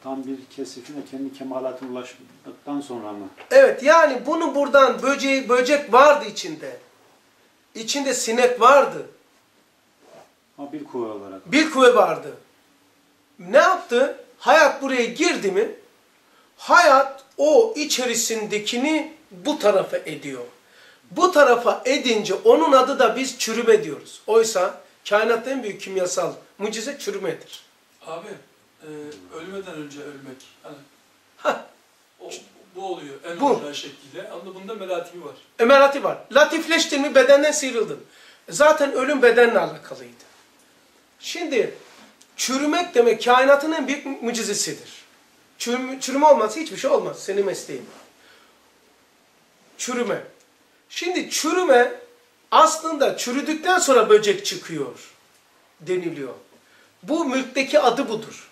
[SPEAKER 8] tam bir kesifine kendi kemalatına ulaştıktan sonra mı?
[SPEAKER 1] Evet yani bunu buradan böceği, böcek vardı içinde. İçinde sinek vardı.
[SPEAKER 8] Ama bir kuvve olarak.
[SPEAKER 1] Bir kuvve vardı. Ne yaptı? Hayat buraya girdi mi? Hayat o içerisindekini bu tarafa ediyor. Bu tarafa edince onun adı da biz çürüme diyoruz. Oysa kainatta en büyük kimyasal mucize çürümedir.
[SPEAKER 2] Abi, e, ölmeden önce ölmek. Hani, o, bu oluyor en
[SPEAKER 1] Bu.
[SPEAKER 2] orijinal şekliyle. Ama bunda meratibi var.
[SPEAKER 1] Emelati var. Latifleştin mi bedenden sıyrıldın. Zaten ölüm bedenle alakalıydı. Şimdi çürümek demek kainatın en büyük mucizesidir. Çürüme, çürüme olmazsa hiçbir şey olmaz. Senin mesleğin. Çürüme. Şimdi çürüme aslında çürüdükten sonra böcek çıkıyor deniliyor. Bu mülkteki adı budur.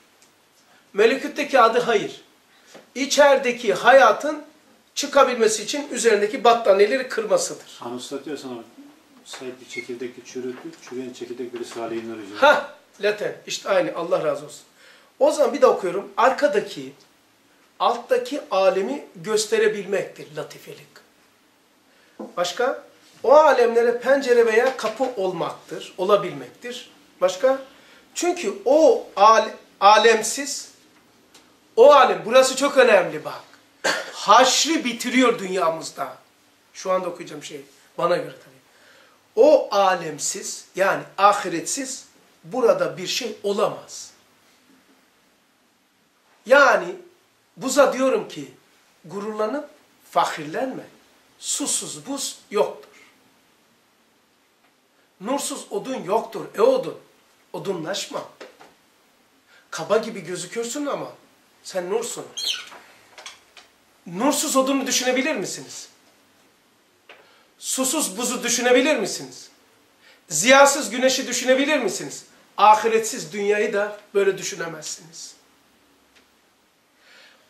[SPEAKER 1] Melekütteki adı hayır. İçerideki hayatın çıkabilmesi için üzerindeki battaniyeleri kırmasıdır.
[SPEAKER 8] Anus'ta diyor sana Said bir çekirdekli çürüdü, çürüyen çekirdek bir Salih'in orucu.
[SPEAKER 1] Ha, laten. İşte aynı. Allah razı olsun. O zaman bir daha okuyorum. Arkadaki, alttaki alemi gösterebilmektir latifelik. Başka? O alemlere pencere veya kapı olmaktır, olabilmektir. Başka? Çünkü o al- alemsiz, o alem, burası çok önemli bak. Haşri bitiriyor dünyamızda. Şu anda okuyacağım şey, bana göre tabii. O alemsiz, yani ahiretsiz, burada bir şey olamaz. Yani buza diyorum ki, gururlanıp fakirlenme. Susuz buz yoktur. Nursuz odun yoktur. E odun. Odunlaşma. Kaba gibi gözükürsün ama sen nursun. Nursuz odunu düşünebilir misiniz? Susuz buzu düşünebilir misiniz? Ziyasız güneşi düşünebilir misiniz? Ahiretsiz dünyayı da böyle düşünemezsiniz.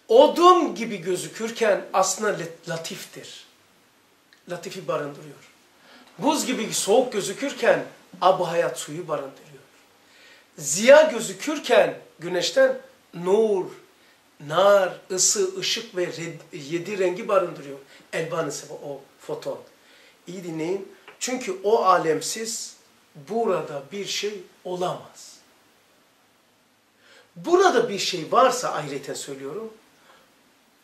[SPEAKER 1] Odun gibi gözükürken aslında latiftir. Latifi barındırıyor. Buz gibi soğuk gözükürken abu hayat suyu barındırıyor. Ziya gözükürken güneşten nur, nar, ısı, ışık ve yedi rengi barındırıyor. Elbanısı o foton. İyi dinleyin. Çünkü o alemsiz burada bir şey olamaz. Burada bir şey varsa ahirete söylüyorum,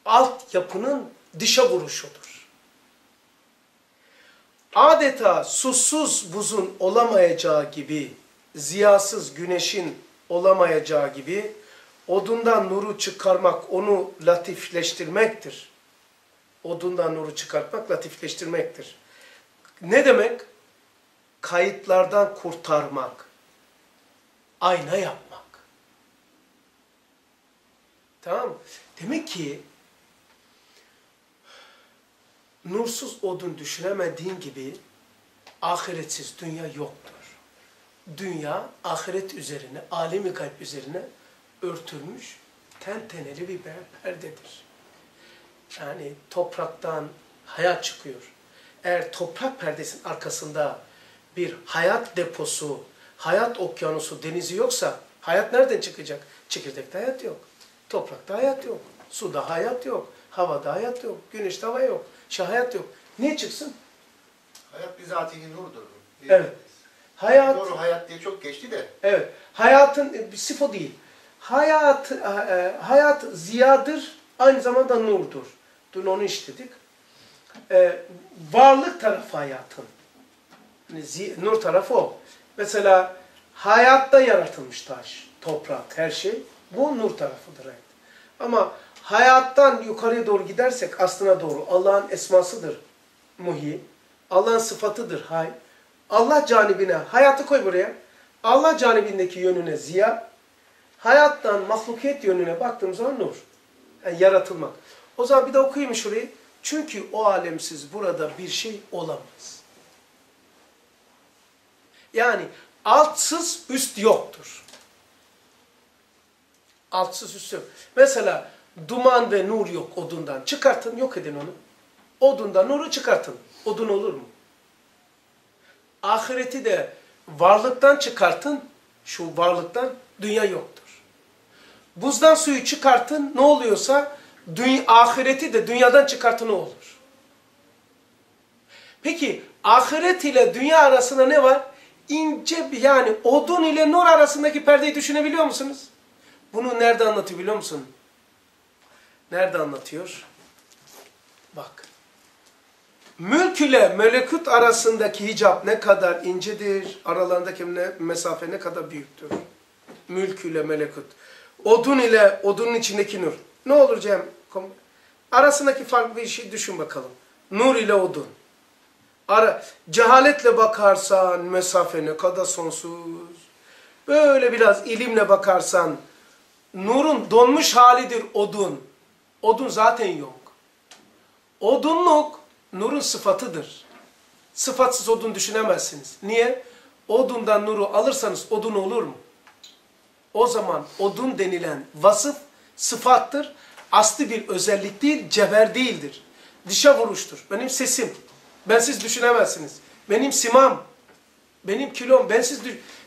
[SPEAKER 1] altyapının dışa vuruşudur. Adeta susuz buzun olamayacağı gibi, ziyasız güneşin olamayacağı gibi, odundan nuru çıkarmak, onu latifleştirmektir. Odundan nuru çıkartmak, latifleştirmektir. Ne demek? Kayıtlardan kurtarmak. Ayna yapmak. Tamam? Demek ki nursuz odun düşünemediğin gibi ahiretsiz dünya yoktur. Dünya ahiret üzerine, alemi kalp üzerine örtülmüş tenteneli bir perdedir. Yani topraktan hayat çıkıyor. Eğer toprak perdesinin arkasında bir hayat deposu, hayat okyanusu, denizi yoksa hayat nereden çıkacak? Çekirdekte hayat yok. Toprakta hayat yok. Suda hayat yok. Havada hayat yok. Güneşte hava yok. Şey hayat yok. Niye çıksın?
[SPEAKER 5] Hayat bizatihi nurdur.
[SPEAKER 1] Evet. Hayat
[SPEAKER 5] Doğru hayat diye çok geçti de.
[SPEAKER 1] Evet. Hayatın e, bir sıfo değil. Hayat e, e, hayat ziyadır, aynı zamanda nurdur. Dün onu işledik. E, varlık tarafı hayatın. Nur tarafı o. Mesela hayatta yaratılmış taş, toprak, her şey. Bu nur tarafıdır. Ama hayattan yukarıya doğru gidersek aslına doğru Allah'ın esmasıdır muhi. Allah'ın sıfatıdır hay. Allah canibine hayatı koy buraya. Allah canibindeki yönüne ziya. Hayattan mahlukiyet yönüne baktığımız zaman nur. Yani yaratılmak. O zaman bir de okuyayım şurayı. Çünkü o alemsiz burada bir şey olamaz. Yani altsız üst yoktur. Altsız üst yok. Mesela duman ve nur yok odundan. Çıkartın, yok edin onu. Odundan nuru çıkartın. Odun olur mu? Ahireti de varlıktan çıkartın. Şu varlıktan dünya yoktur. Buzdan suyu çıkartın ne oluyorsa dünya, ahireti de dünyadan çıkartın olur? Peki ahiret ile dünya arasında ne var? İnce bir yani odun ile nur arasındaki perdeyi düşünebiliyor musunuz? Bunu nerede anlatıyor biliyor musun? Nerede anlatıyor? Bak. Mülk ile melekut arasındaki hicap ne kadar incedir, aralarındaki mesafe ne kadar büyüktür. Mülk ile melekut. Odun ile odunun içindeki nur. Ne olur Cem? Arasındaki farklı bir şey düşün bakalım. Nur ile odun. Ara, cehaletle bakarsan mesafe ne kadar sonsuz. Böyle biraz ilimle bakarsan nurun donmuş halidir odun. Odun zaten yok. Odunluk nurun sıfatıdır. Sıfatsız odun düşünemezsiniz. Niye? Odundan nuru alırsanız odun olur mu? O zaman odun denilen vasıf sıfattır. Aslı bir özellik değil, cevher değildir. Dışa vuruştur. Benim sesim. Bensiz düşünemezsiniz. Benim simam. Benim kilom. Bensiz,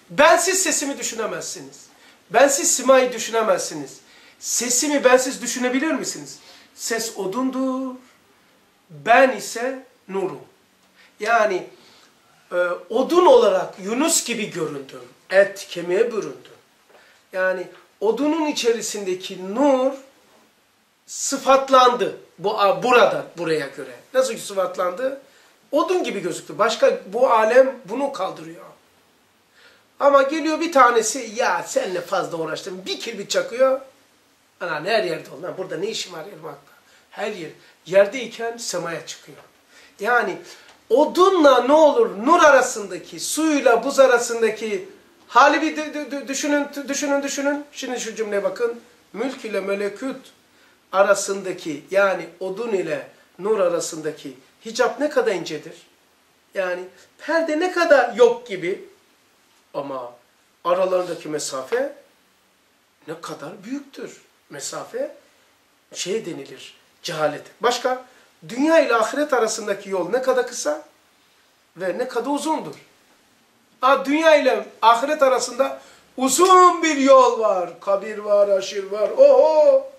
[SPEAKER 1] bensiz sesimi düşünemezsiniz. Bensiz simayı düşünemezsiniz. Sesimi bensiz düşünebilir misiniz? Ses odundur. Ben ise nurum. Yani e, odun olarak Yunus gibi göründüm. Et kemiğe büründüm. Yani odunun içerisindeki nur sıfatlandı. Bu burada buraya göre. Nasıl ki sıfatlandı? Odun gibi gözüktü. Başka bu alem bunu kaldırıyor. Ama geliyor bir tanesi ya seninle fazla uğraştım. Bir kirbit çakıyor. Anan her yerde ol. Burada ne işim var elmakta? Her yer. Yerdeyken semaya çıkıyor. Yani odunla ne olur nur arasındaki, suyla buz arasındaki hali bir dü- dü- dü- düşünün, düşünün, düşünün. Şimdi şu cümleye bakın. Mülk ile melekut arasındaki yani odun ile nur arasındaki hicap ne kadar incedir? Yani perde ne kadar yok gibi ama aralarındaki mesafe ne kadar büyüktür. Mesafe şey denilir, cehalet. Başka? Dünya ile ahiret arasındaki yol ne kadar kısa ve ne kadar uzundur. Ha, dünya ile ahiret arasında uzun bir yol var. Kabir var, aşir var. Oho!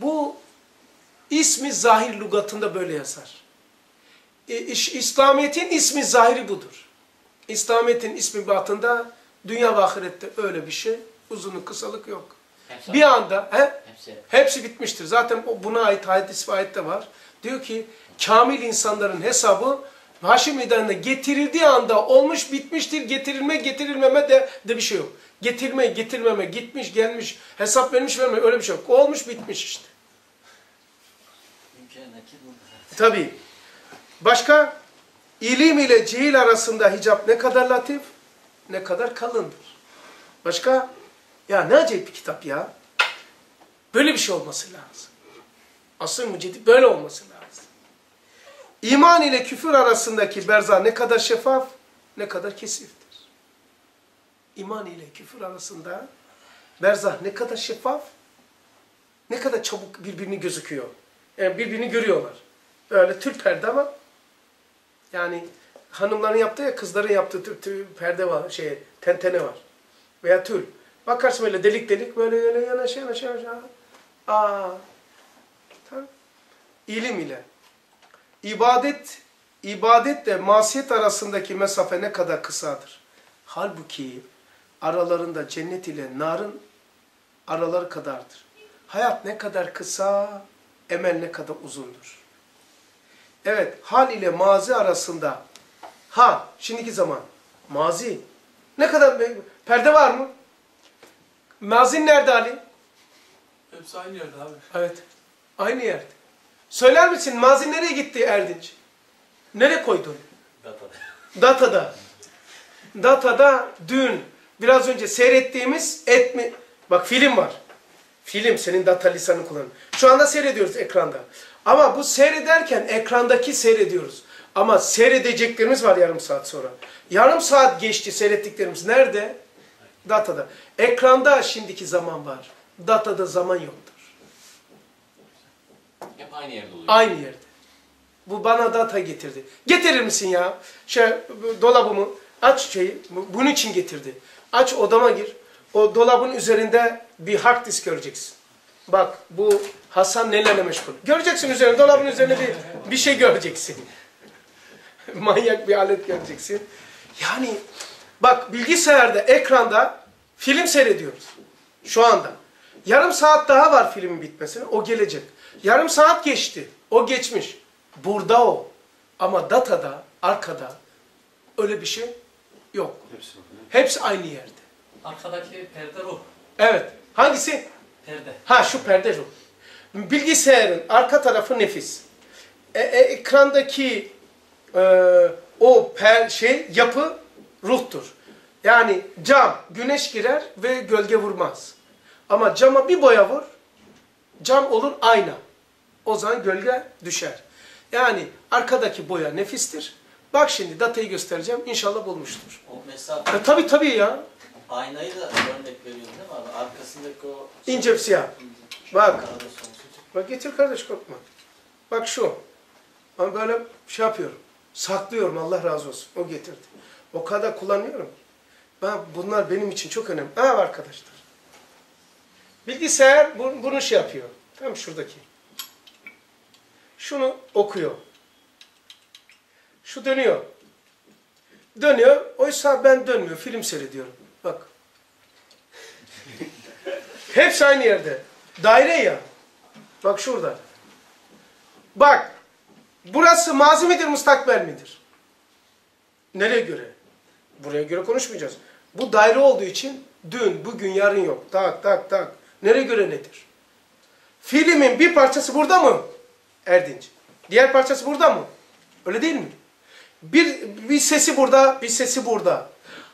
[SPEAKER 1] Bu ismi zahir lügatında böyle yazar. E, İslamiyet'in ismi zahiri budur. İslamiyet'in ismi batında dünya ve ahirette öyle bir şey. Uzunluk, kısalık yok.
[SPEAKER 6] Hepsi,
[SPEAKER 1] Bir anda he,
[SPEAKER 6] hepsi.
[SPEAKER 1] hepsi bitmiştir. Zaten buna ait hadis ve ayette var. Diyor ki kamil insanların hesabı Haşim meydanına getirildiği anda olmuş bitmiştir. Getirilme getirilmeme de, de bir şey yok. Getirme getirmeme gitmiş gelmiş hesap vermiş verme öyle bir şey yok. Olmuş bitmiş işte. Tabii. Başka ilim ile cehil arasında hicap ne kadar latif, ne kadar kalındır. Başka ya ne acayip bir kitap ya. Böyle bir şey olması lazım. Asıl mücedid böyle olması lazım. İman ile küfür arasındaki berza ne kadar şeffaf, ne kadar kesiftir. İman ile küfür arasında berzah ne kadar şeffaf, ne kadar çabuk birbirini gözüküyor. Yani birbirini görüyorlar. Öyle tül perde ama yani hanımların yaptığı ya kızların yaptığı tül, tül perde var, şey tentene var. Veya tül. Bakarsın böyle delik delik böyle böyle yanaşa yanaşa yanaşa. Aa. Tamam. İlim ile. İbadet, ibadetle masiyet arasındaki mesafe ne kadar kısadır. Halbuki aralarında cennet ile narın araları kadardır. Hayat ne kadar kısa, emel ne kadar uzundur. Evet, hal ile mazi arasında, ha, şimdiki zaman, mazi, ne kadar, perde var mı? Mazin nerede Ali?
[SPEAKER 2] Hepsi aynı yerde abi.
[SPEAKER 1] Evet. Aynı yerde. Söyler misin mazi nereye gitti Erdinç? Nereye koydun? Datada. Datada dün biraz önce seyrettiğimiz et mi? Bak film var. Film senin data lisanı kullan. Şu anda seyrediyoruz ekranda. Ama bu seyrederken ekrandaki seyrediyoruz. Ama seyredeceklerimiz var yarım saat sonra. Yarım saat geçti seyrettiklerimiz. Nerede? Datada. Ekranda şimdiki zaman var. Datada zaman yoktur.
[SPEAKER 6] Hep aynı yerde oluyor.
[SPEAKER 1] Aynı yerde. Bu bana data getirdi. Getirir misin ya? Şey, dolabımı aç şeyi. bu- Bunun için getirdi. Aç odama gir. O dolabın üzerinde bir hard disk göreceksin. Bak bu Hasan nelerle meşgul. Göreceksin üzerinde dolabın üzerinde bir, bir şey göreceksin. [laughs] Manyak bir alet göreceksin. Yani bak bilgisayarda ekranda film seyrediyoruz. Şu anda. Yarım saat daha var filmin bitmesine. O gelecek. Yarım saat geçti. O geçmiş. Burada o. Ama datada, arkada öyle bir şey yok.
[SPEAKER 8] Hepsi.
[SPEAKER 1] Hepsi aynı yerde.
[SPEAKER 9] Arkadaki perde ruh.
[SPEAKER 1] Evet. Hangisi?
[SPEAKER 9] Perde.
[SPEAKER 1] Ha şu perde ruh. Bilgisayarın arka tarafı nefis. E, e, ekrandaki e, o per, şey yapı ruhtur. Yani cam, güneş girer ve gölge vurmaz. Ama cama bir boya vur, cam olur ayna. O zaman gölge düşer. Yani arkadaki boya nefistir. Bak şimdi datayı göstereceğim. İnşallah bulmuştur.
[SPEAKER 7] O mesafe
[SPEAKER 1] E, tabii tabii ya.
[SPEAKER 7] Aynayı da örnek veriyorsun değil mi abi? Arkasındaki o...
[SPEAKER 1] İnce siyah. Bak.
[SPEAKER 7] Arada sonsuz.
[SPEAKER 1] Bak getir kardeş korkma. Bak şu. Ben böyle şey yapıyorum. Saklıyorum Allah razı olsun. O getirdi. O kadar kullanıyorum. Ben bunlar benim için çok önemli. Ha arkadaşlar. Bilgisayar bu- bunu şey yapıyor. Tam şuradaki. Şunu okuyor. Şu dönüyor. Dönüyor. Oysa ben dönmüyor. Film seyrediyorum. [laughs] Hepsi aynı yerde. Daire ya. Bak şurada. Bak. Burası mazi midir, mustakbel midir? Nereye göre? Buraya göre konuşmayacağız. Bu daire olduğu için dün, bugün, yarın yok. Tak, tak, tak. Nereye göre nedir? Filmin bir parçası burada mı? Erdinç. Diğer parçası burada mı? Öyle değil mi? Bir, bir sesi burada, bir sesi burada.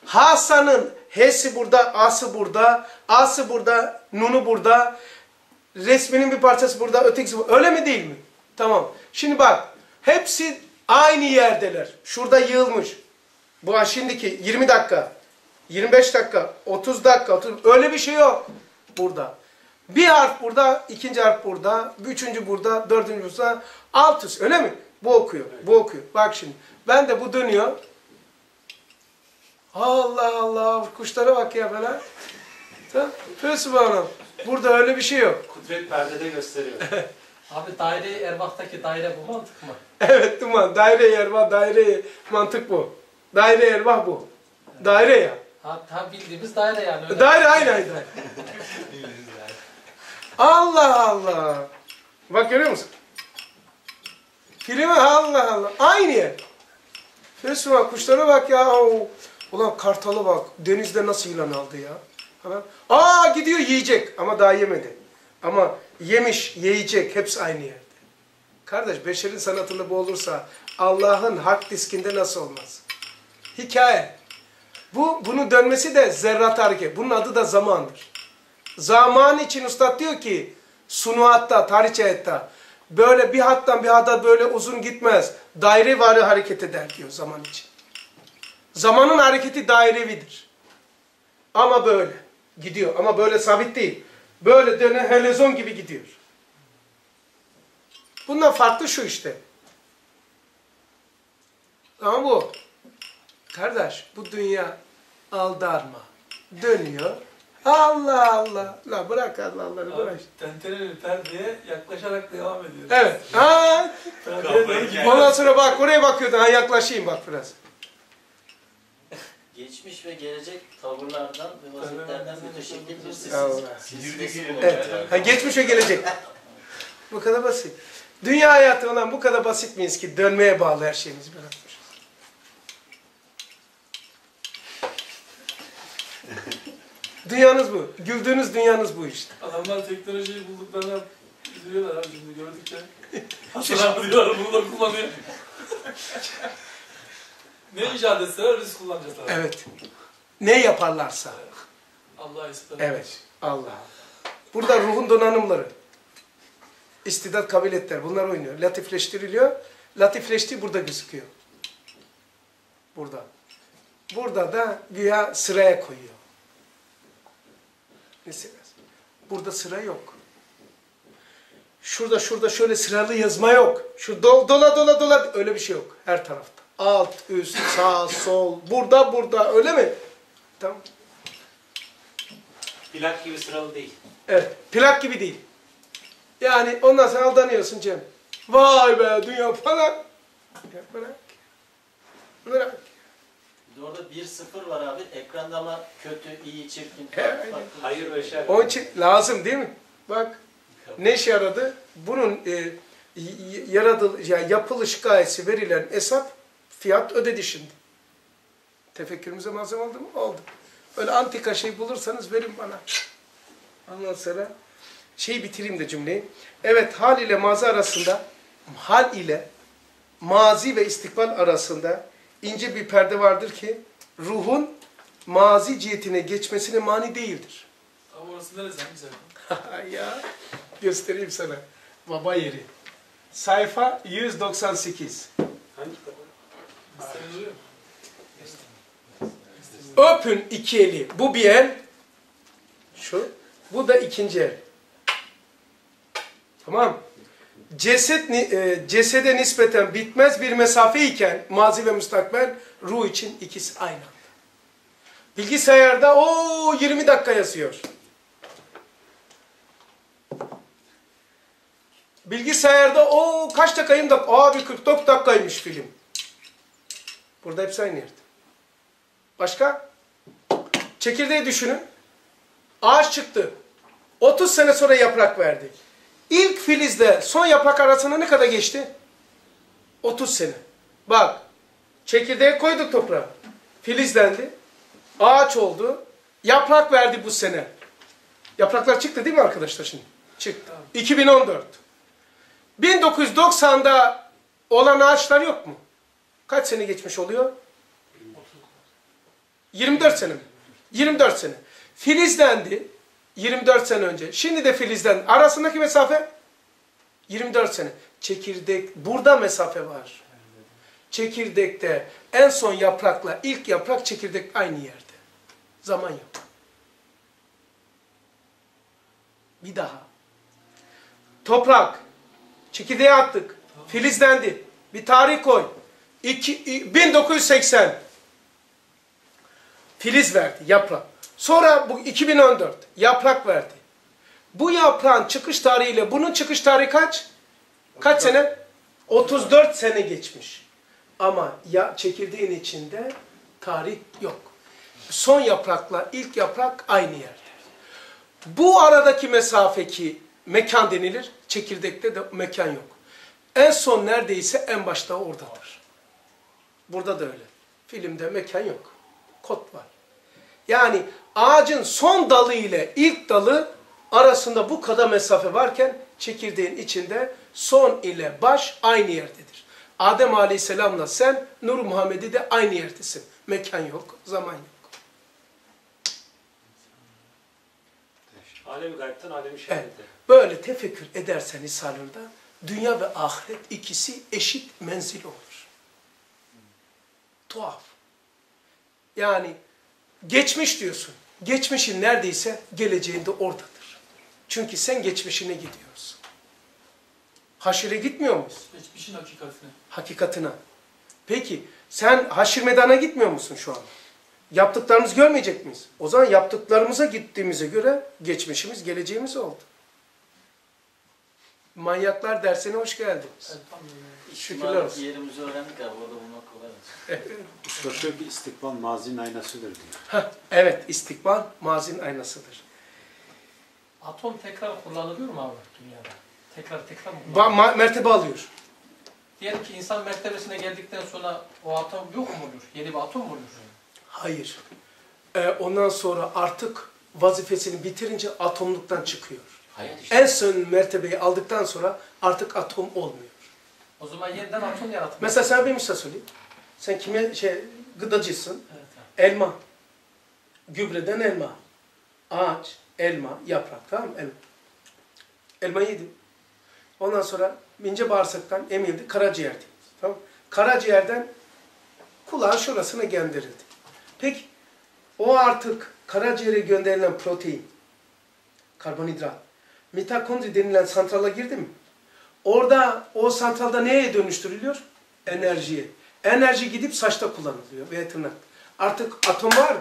[SPEAKER 1] Hasan'ın H'si burada, A'sı burada, A'sı burada, Nun'u burada, resminin bir parçası burada, ötekisi burada. Öyle mi değil mi? Tamam. Şimdi bak, hepsi aynı yerdeler. Şurada yığılmış. Bu şimdiki 20 dakika, 25 dakika, 30 dakika, 30, öyle bir şey yok burada. Bir harf burada, ikinci harf burada, üçüncü burada, dördüncü burada, alt üst öyle mi? Bu okuyor, bu okuyor. Bak şimdi, ben de bu dönüyor. Allah Allah, kuşlara bak ya böyle. Tamam, Fesubhanallah. Burada öyle bir şey yok.
[SPEAKER 4] Kudret perdede gösteriyor. [laughs]
[SPEAKER 9] Abi daire erbahtaki daire bu mantık mı?
[SPEAKER 1] Evet Duman, daire yervah, daire mantık bu. Daire yervah bu. Daire ya.
[SPEAKER 9] Ha, ha bildiğimiz daire yani. Öyle.
[SPEAKER 1] Daire aynı aynı. [laughs] Allah Allah. Bak görüyor musun? Filmi Allah Allah. Aynı yer. Fesuma kuşlara bak ya. Ulan kartalı bak. Denizde nasıl yılan aldı ya. Hemen. Aa gidiyor yiyecek ama daha yemedi. Ama yemiş, yiyecek hepsi aynı yerde. Kardeş beşerin sanatında bu olursa Allah'ın hak diskinde nasıl olmaz? Hikaye. Bu bunun dönmesi de zerrat hareket. Bunun adı da zamandır. Zaman için ustad diyor ki sunuatta, tarihçeyette böyle bir hattan bir hata böyle uzun gitmez. Daire varı hareket eder diyor zaman için. Zamanın hareketi dairevidir. Ama böyle gidiyor. Ama böyle sabit değil. Böyle dönen helezon gibi gidiyor. Bundan farklı şu işte. Ama bu. Kardeş bu dünya aldarma. Dönüyor. Allah Allah. La bırak Allah Allah'ını bırak.
[SPEAKER 2] Abi, tenteneli perdeye yaklaşarak devam ediyoruz.
[SPEAKER 1] Evet. Ha, ondan sonra bak oraya bakıyordun. Ha yaklaşayım bak biraz.
[SPEAKER 7] Geçmiş ve gelecek tavırlardan ve vaziyetlerden müteşekkil bir silsilesi-
[SPEAKER 1] Allah.
[SPEAKER 7] silsilesi bulunuyor.
[SPEAKER 1] Evet. Ha, geçmiş ve gelecek. Bu kadar basit. Dünya hayatı olan bu kadar basit miyiz ki dönmeye bağlı her şeyimizi bırakmışız. Dünyanız bu. Güldüğünüz dünyanız bu işte.
[SPEAKER 2] Adamlar teknolojiyi bulduklarına üzülüyorlar abi şimdi gördükçe. Diyorlar bunu da kullanıyor. Ne icat etseler biz kullanacağız abi.
[SPEAKER 1] Evet. Ne yaparlarsa.
[SPEAKER 2] Allah'a ispat
[SPEAKER 1] Evet. Allah. Burada ruhun donanımları. İstidat kabiliyetler. Bunlar oynuyor. Latifleştiriliyor. Latifleştiği burada gözüküyor. Burada. Burada da güya sıraya koyuyor. Sırası? Burada sıra yok. Şurada şurada şöyle sıralı yazma yok. Şu dol, dola dola dola öyle bir şey yok. Her tarafta. Alt, üst, sağ, sol, burada, burada öyle mi? Tamam.
[SPEAKER 4] Plak gibi sıralı değil.
[SPEAKER 1] Evet. Plak gibi değil. Yani ondan sonra aldanıyorsun Cem. Vay be dünya falan. Ya bırak. Bırak.
[SPEAKER 7] Bir de Orada 1-0 var abi. Ekranda ama kötü, iyi, çirkin,
[SPEAKER 1] Evet.
[SPEAKER 7] farklı.
[SPEAKER 4] Hayır ve şer.
[SPEAKER 1] Onun için lazım değil mi? Bak ne işe yaradı? Bunun e, y- yaratıl, yani yapılış gayesi verilen hesap fiyat ödedi şimdi. Tefekkürümüze malzeme oldu mu? Oldu. Öyle antika şey bulursanız verin bana. Ondan sonra şey bitireyim de cümleyi. Evet hal ile mazi arasında hal ile mazi ve istikbal arasında ince bir perde vardır ki ruhun mazi cihetine geçmesine mani değildir.
[SPEAKER 2] Abi orası neresi sayfa? [laughs]
[SPEAKER 1] ya göstereyim sana. Baba yeri. Sayfa 198.
[SPEAKER 4] Hangi kitap?
[SPEAKER 1] Öpün iki eli. Bu bir el. Şu. Bu da ikinci el. Tamam. Ceset, e, cesede nispeten bitmez bir mesafe iken mazi ve müstakbel ruh için ikisi aynı. Bilgisayarda o 20 dakika yazıyor. Bilgisayarda o kaç dakika 20 dakika. Abi 44 dakikaymış film. Burada hepsi aynı yerde. Başka? Çekirdeği düşünün. Ağaç çıktı. 30 sene sonra yaprak verdi. İlk filizle son yaprak arasında ne kadar geçti? 30 sene. Bak. Çekirdeği koyduk toprağa. Filizlendi. Ağaç oldu. Yaprak verdi bu sene. Yapraklar çıktı değil mi arkadaşlar şimdi? Çıktı. 2014. 1990'da olan ağaçlar yok mu? Kaç sene geçmiş oluyor? 24 sene mi? 24 sene. Filizlendi 24 sene önce. Şimdi de filizlendi. Arasındaki mesafe 24 sene. Çekirdek, burada mesafe var. Çekirdekte en son yaprakla ilk yaprak çekirdek aynı yerde. Zaman yok. Bir daha. Toprak. Çekirdeğe attık. Filizlendi. Bir tarih koy. İki, 1980. Filiz verdi, yaprak. Sonra bu 2014 yaprak verdi. Bu yaprağın çıkış tarihiyle bunun çıkış tarihi kaç? Kaç sene? 34 sene geçmiş. Ama ya çekirdeğin içinde tarih yok. Son yaprakla ilk yaprak aynı yerde. Bu aradaki mesafe ki mekan denilir, çekirdekte de mekan yok. En son neredeyse en başta oradadır. Burada da öyle. Filmde mekan yok. Kod var. Yani ağacın son dalı ile ilk dalı arasında bu kadar mesafe varken çekirdeğin içinde son ile baş aynı yerdedir. Adem Aleyhisselam'la sen Nur Muhammed'i de aynı yerdesin. Mekan yok, zaman yok.
[SPEAKER 4] Alemi gaybden alemi şehadete.
[SPEAKER 1] Böyle tefekkür ederseniz salırda dünya ve ahiret ikisi eşit menzil olur. Tuhaf. Yani geçmiş diyorsun. Geçmişin neredeyse geleceğinde oradadır. Çünkü sen geçmişine gidiyorsun. Haşire gitmiyor muyuz?
[SPEAKER 2] Geçmişin hakikatine.
[SPEAKER 1] Hakikatına. Peki sen haşir medana gitmiyor musun şu an? Yaptıklarımızı görmeyecek miyiz? O zaman yaptıklarımıza gittiğimize göre geçmişimiz, geleceğimiz oldu. Manyaklar dersine hoş geldiniz.
[SPEAKER 2] Elhamdülillah.
[SPEAKER 1] Şükürler olsun.
[SPEAKER 7] yerimizi öğrendik abi. Orada bulmak kolay olsun.
[SPEAKER 8] Usta diyor ki istikbal mazinin aynasıdır diyor.
[SPEAKER 1] Heh, evet, istikbal mazin aynasıdır.
[SPEAKER 9] Atom tekrar kullanılıyor mu abi dünyada? Tekrar tekrar mı
[SPEAKER 1] Ba-
[SPEAKER 9] kullanılıyor?
[SPEAKER 1] ma- mertebe alıyor.
[SPEAKER 9] Diyelim ki insan mertebesine geldikten sonra o atom yok mu olur? Yeni bir atom mu olur?
[SPEAKER 1] Hayır. Ee, ondan sonra artık vazifesini bitirince atomluktan çıkıyor.
[SPEAKER 6] Hayat işte.
[SPEAKER 1] En son mertebeyi aldıktan sonra artık atom olmuyor.
[SPEAKER 9] O zaman yeniden atom yaratmak.
[SPEAKER 1] Mesela sana bir misal söyleyeyim. Sen kime şey gıdacısın.
[SPEAKER 9] Evet.
[SPEAKER 1] Elma. Gübreden elma. Ağaç, elma, yaprak tamam mı? Elma. Elma yedim. Ondan sonra ince bağırsaktan emildi, karaciğer dedi. Tamam? Karaciğerden kulağın şurasına gönderildi. Peki o artık karaciğere gönderilen protein, karbonhidrat, mitokondri denilen santrala girdi mi? Orada o santralda neye dönüştürülüyor? Enerjiye. Enerji gidip saçta kullanılıyor veya tırnak. Artık atom var?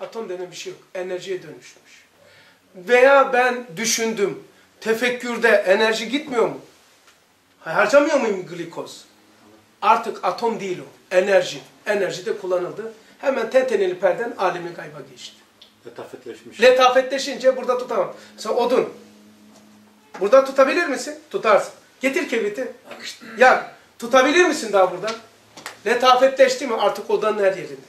[SPEAKER 1] Atom denen bir şey yok. Enerjiye dönüşmüş. Veya ben düşündüm. Tefekkürde enerji gitmiyor mu? Harcamıyor muyum glikoz? Artık atom değil o. Enerji. Enerji de kullanıldı. Hemen tenteneli perden alemi gayba geçti.
[SPEAKER 8] Letafetleşmiş.
[SPEAKER 1] Letafetleşince burada tutamam. Sen odun. Burada tutabilir misin? Tutarsın. Getir kibriti. Yak. Tutabilir misin daha buradan? Letafetleşti mi artık odanın her yerinde.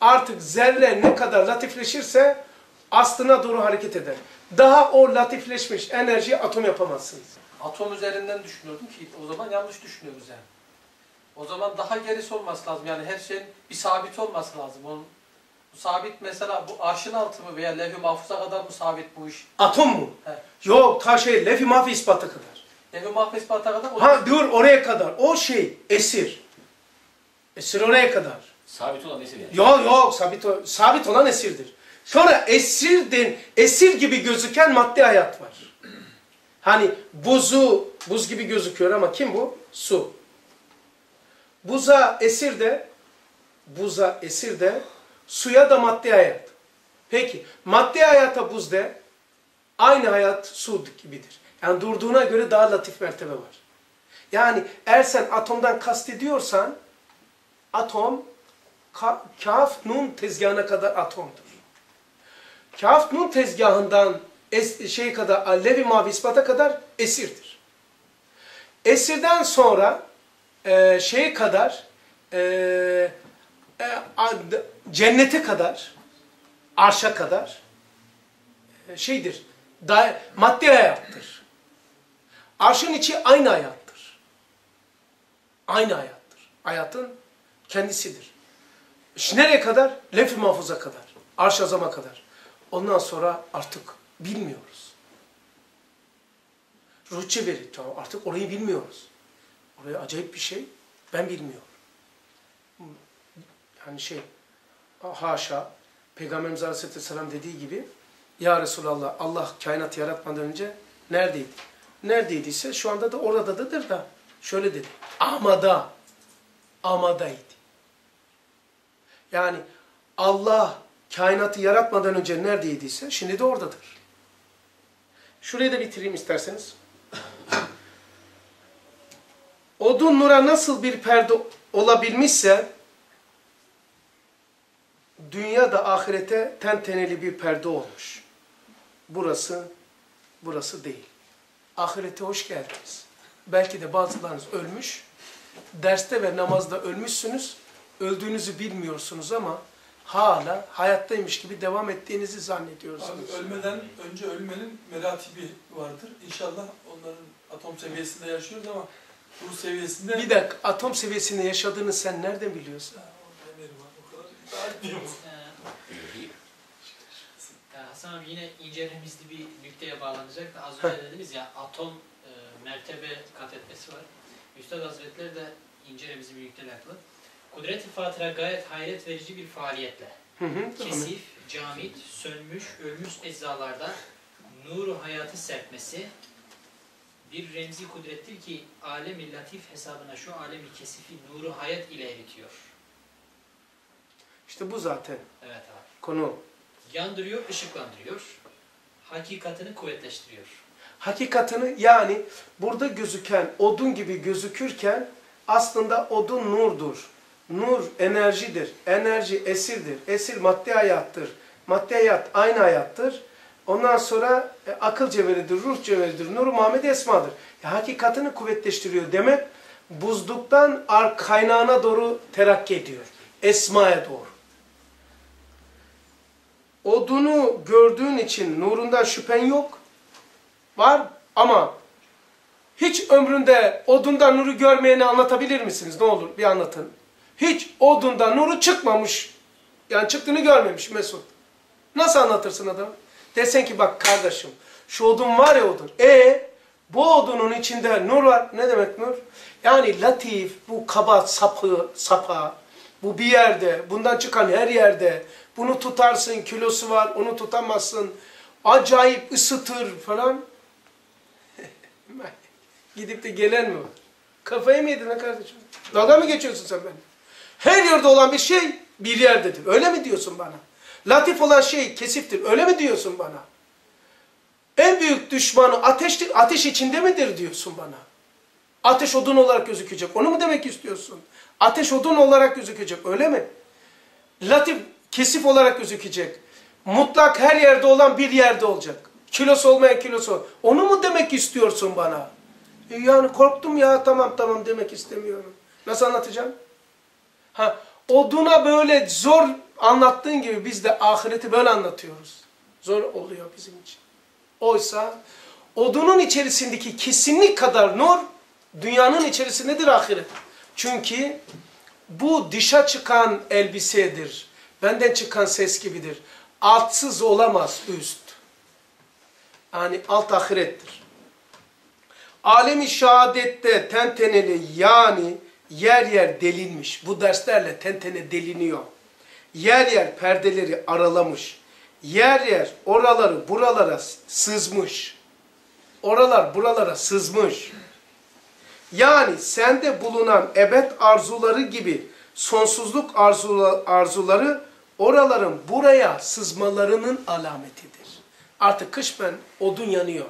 [SPEAKER 1] Artık zerre ne kadar latifleşirse aslına doğru hareket eder. Daha o latifleşmiş enerjiyi atom yapamazsınız.
[SPEAKER 9] Atom üzerinden düşünüyordum ki o zaman yanlış düşünüyoruz yani. O zaman daha gerisi olması lazım. Yani her şeyin bir sabit olması lazım. Onun sabit mesela bu arşın altı mı veya levh-i mahfuza kadar mı sabit bu iş?
[SPEAKER 1] Atom mu?
[SPEAKER 9] He.
[SPEAKER 1] Yok ta şey lefi mafi ispatı kadar.
[SPEAKER 9] Levh-i mahfuz ispata kadar o
[SPEAKER 1] Ha dur oraya kadar. O şey esir. Esir oraya kadar.
[SPEAKER 6] Sabit olan esir yani.
[SPEAKER 1] Yok yok sabit, sabit olan esirdir. Sonra esirden, esir gibi gözüken maddi hayat var. Hani buzu, buz gibi gözüküyor ama kim bu? Su. Buza esir de, buza esir de, suya da maddi hayat. Peki, maddi hayata buz de, aynı hayat su gibidir. Yani durduğuna göre daha latif mertebe var. Yani eğer sen atomdan kastediyorsan, atom ka- kaf nun tezgahına kadar atomdur. Kaf nun tezgahından es, şey kadar levi mavi ispata kadar esirdir. Esirden sonra e, şeye kadar e, e, cennete kadar arşa kadar e, şeydir. Maddi hayattır. Arşın içi aynı hayattır. Aynı hayattır. Hayatın kendisidir. İşte nereye kadar? Lef-i mahfuza kadar. Arş azama kadar. Ondan sonra artık bilmiyoruz. Ruh çeviri. Tamam, artık orayı bilmiyoruz. Oraya acayip bir şey. Ben bilmiyorum. Yani şey, haşa, Peygamberimiz Aleyhisselam dediği gibi, Ya Resulallah, Allah kainatı yaratmadan önce neredeydi? Neredeydiyse şu anda da oradadır da, şöyle dedi, amada, amadaydı. Yani Allah kainatı yaratmadan önce neredeydiyse şimdi de oradadır. Şurayı da bitireyim isterseniz. Odun nura nasıl bir perde olabilmişse dünya da ahirete tenteneli bir perde olmuş. Burası, burası değil. Ahirete hoş geldiniz. Belki de bazılarınız ölmüş, derste ve namazda ölmüşsünüz, öldüğünüzü bilmiyorsunuz ama hala hayattaymış gibi devam ettiğinizi zannediyorsunuz.
[SPEAKER 2] Abi ölmeden önce ölmenin meratibi vardır. İnşallah onların atom seviyesinde yaşıyoruz ama ruh seviyesinde
[SPEAKER 1] Bir dakika, atom seviyesinde yaşadığını sen nereden biliyorsun?
[SPEAKER 2] Ha, o demir var, o kadar iddia etmiyorum.
[SPEAKER 3] Ee, ya Hasan abi yine ince remizli bir nükteye bağlanacak da az önce dediniz ya atom e, mertebe kat etmesi var. Üstad Hazretleri de ince remizli bir nükteyle alakalı. Kudret-i Fatıra gayet hayret verici bir faaliyetle
[SPEAKER 1] Hı hı, tamam.
[SPEAKER 3] kesif, camit, sönmüş, ölmüş eczalarda nuru hayatı serpmesi bir remzi kudrettir ki alemi latif hesabına şu alemi kesifi nuru hayat ile eritiyor.
[SPEAKER 1] İşte bu zaten
[SPEAKER 3] Evet abi.
[SPEAKER 1] konu.
[SPEAKER 3] Yandırıyor, ışıklandırıyor. Hakikatini kuvvetleştiriyor.
[SPEAKER 1] Hakikatini yani burada gözüken odun gibi gözükürken aslında odun nurdur. Nur enerjidir. Enerji esirdir. Esir maddi hayattır. Maddi hayat aynı hayattır. Ondan sonra e, akıl cevheridir, ruh cevheridir. Nur Muhammed Esma'dır. Ya, hakikatini kuvvetleştiriyor demek buzluktan ar kaynağına doğru terakki ediyor. Esma'ya doğru. Odunu gördüğün için nurundan şüphen yok. Var ama hiç ömründe odundan nuru görmeyeni anlatabilir misiniz? Ne olur bir anlatın. Hiç odundan nuru çıkmamış. Yani çıktığını görmemiş Mesut. Nasıl anlatırsın adam? Desen ki bak kardeşim şu odun var ya odun. E bu odunun içinde nur var. Ne demek nur? Yani latif, bu kaba sapı, sapa, bu bir yerde, bundan çıkan her yerde. Bunu tutarsın, kilosu var, onu tutamazsın. Acayip ısıtır falan. [laughs] Gidip de gelen mi var? Kafayı mı yedin kardeşim? Dalga mı geçiyorsun sen benimle? Her yerde olan bir şey bir yerdedir. Öyle mi diyorsun bana? Latif olan şey kesiftir. Öyle mi diyorsun bana? En büyük düşmanı ateş, ateş içinde midir diyorsun bana? Ateş odun olarak gözükecek. Onu mu demek istiyorsun? Ateş odun olarak gözükecek. Öyle mi? Latif kesif olarak gözükecek. Mutlak her yerde olan bir yerde olacak. Kilosu olmayan kilosu. Onu mu demek istiyorsun bana? E yani korktum ya tamam tamam demek istemiyorum. Nasıl anlatacağım? Ha, oduna böyle zor anlattığın gibi biz de ahireti böyle anlatıyoruz. Zor oluyor bizim için. Oysa odunun içerisindeki kesinlik kadar nur dünyanın içerisindedir ahiret. Çünkü bu dışa çıkan elbisedir. Benden çıkan ses gibidir. Altsız olamaz üst. Yani alt ahirettir. Alemi şehadette tenteneli yani yer yer delinmiş. Bu derslerle tentene deliniyor. Yer yer perdeleri aralamış. Yer yer oraları buralara sızmış. Oralar buralara sızmış. Yani sende bulunan ebed arzuları gibi sonsuzluk arzuları oraların buraya sızmalarının alametidir. Artık kışmen odun yanıyor.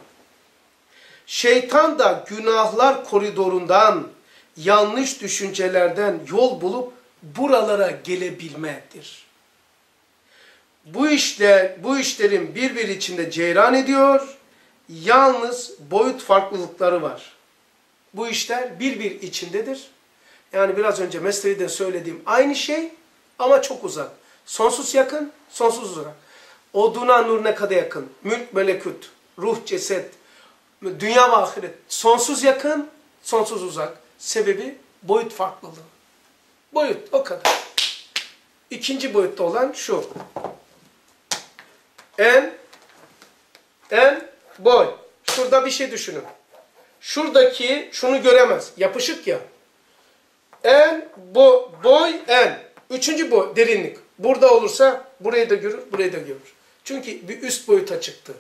[SPEAKER 1] Şeytan da günahlar koridorundan, yanlış düşüncelerden yol bulup buralara gelebilmedir. Bu işler, bu işlerin birbiri içinde ceyran ediyor. Yalnız boyut farklılıkları var. Bu işler birbir içindedir. Yani biraz önce Mesnevi'de söylediğim aynı şey ama çok uzak. Sonsuz yakın, sonsuz uzak. Oduna nur ne kadar yakın. Mülk, melekut, ruh, ceset, dünya ve ahiret. Sonsuz yakın, sonsuz uzak. Sebebi boyut farklılığı. Boyut o kadar. İkinci boyutta olan şu. En, en, boy. Şurada bir şey düşünün. Şuradaki şunu göremez. Yapışık ya. En, bo, boy, en. Üçüncü boy, derinlik. Burada olursa burayı da görür, burayı da görür. Çünkü bir üst boyuta çıktı.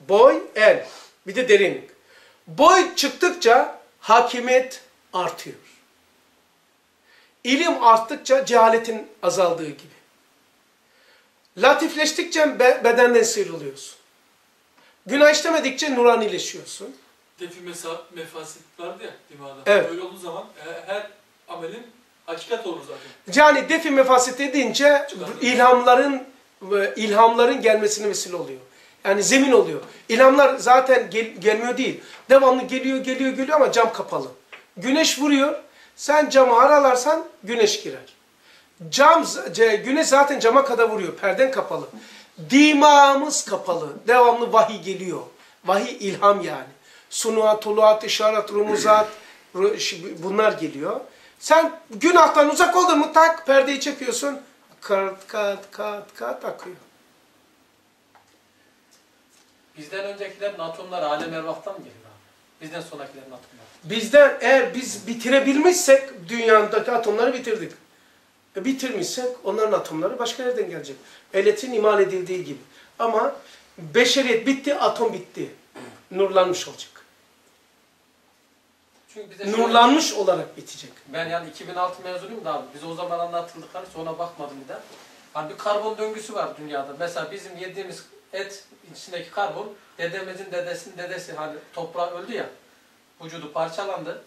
[SPEAKER 1] Boy, en. Bir de derinlik. Boy çıktıkça hakimiyet artıyor. İlim arttıkça cehaletin azaldığı gibi. Latifleştikçe bedenden sıyrılıyorsun. Günah işlemedikçe nuranileşiyorsun.
[SPEAKER 2] Defi mesa, mefasit vardı ya dimağda.
[SPEAKER 1] Evet.
[SPEAKER 2] Öyle olduğu zaman e, her amelin hakikat olur zaten.
[SPEAKER 1] Yani defi mefasit edince ilhamların ilhamların gelmesine vesile oluyor. Yani zemin oluyor. İlhamlar zaten gel, gelmiyor değil. Devamlı geliyor, geliyor, geliyor ama cam kapalı. Güneş vuruyor. Sen camı aralarsan güneş girer. Cam, güneş zaten cama kadar vuruyor. Perden kapalı. Dimağımız kapalı. Devamlı vahiy geliyor. Vahiy ilham yani. Sunuat, tuluat, işaret, rumuzat bunlar geliyor. Sen günahtan uzak oldun mu tak perdeyi çekiyorsun. Kat kat kat kat akıyor.
[SPEAKER 9] Bizden öncekilerin atomları alem ervahtan mı geliyor abi? Bizden sonrakilerin atomları.
[SPEAKER 1] Bizden eğer biz bitirebilmişsek dünyadaki atomları bitirdik. E, bitirmişsek onların atomları başka yerden gelecek. Elektrin imal edildiği gibi. Ama beşeriyet bitti, atom bitti. Nurlanmış olacak.
[SPEAKER 9] Çünkü bize şöyle-
[SPEAKER 1] Nurlanmış olarak bitecek.
[SPEAKER 9] Ben yani 2006 mezunuyum da abi. Bize o zaman anlatıldıkları sonra bakmadım bir de. Hani bir karbon döngüsü var dünyada. Mesela bizim yediğimiz et içindeki karbon dedemizin dedesinin dedesi hani toprağa öldü ya. Vücudu parçalandı.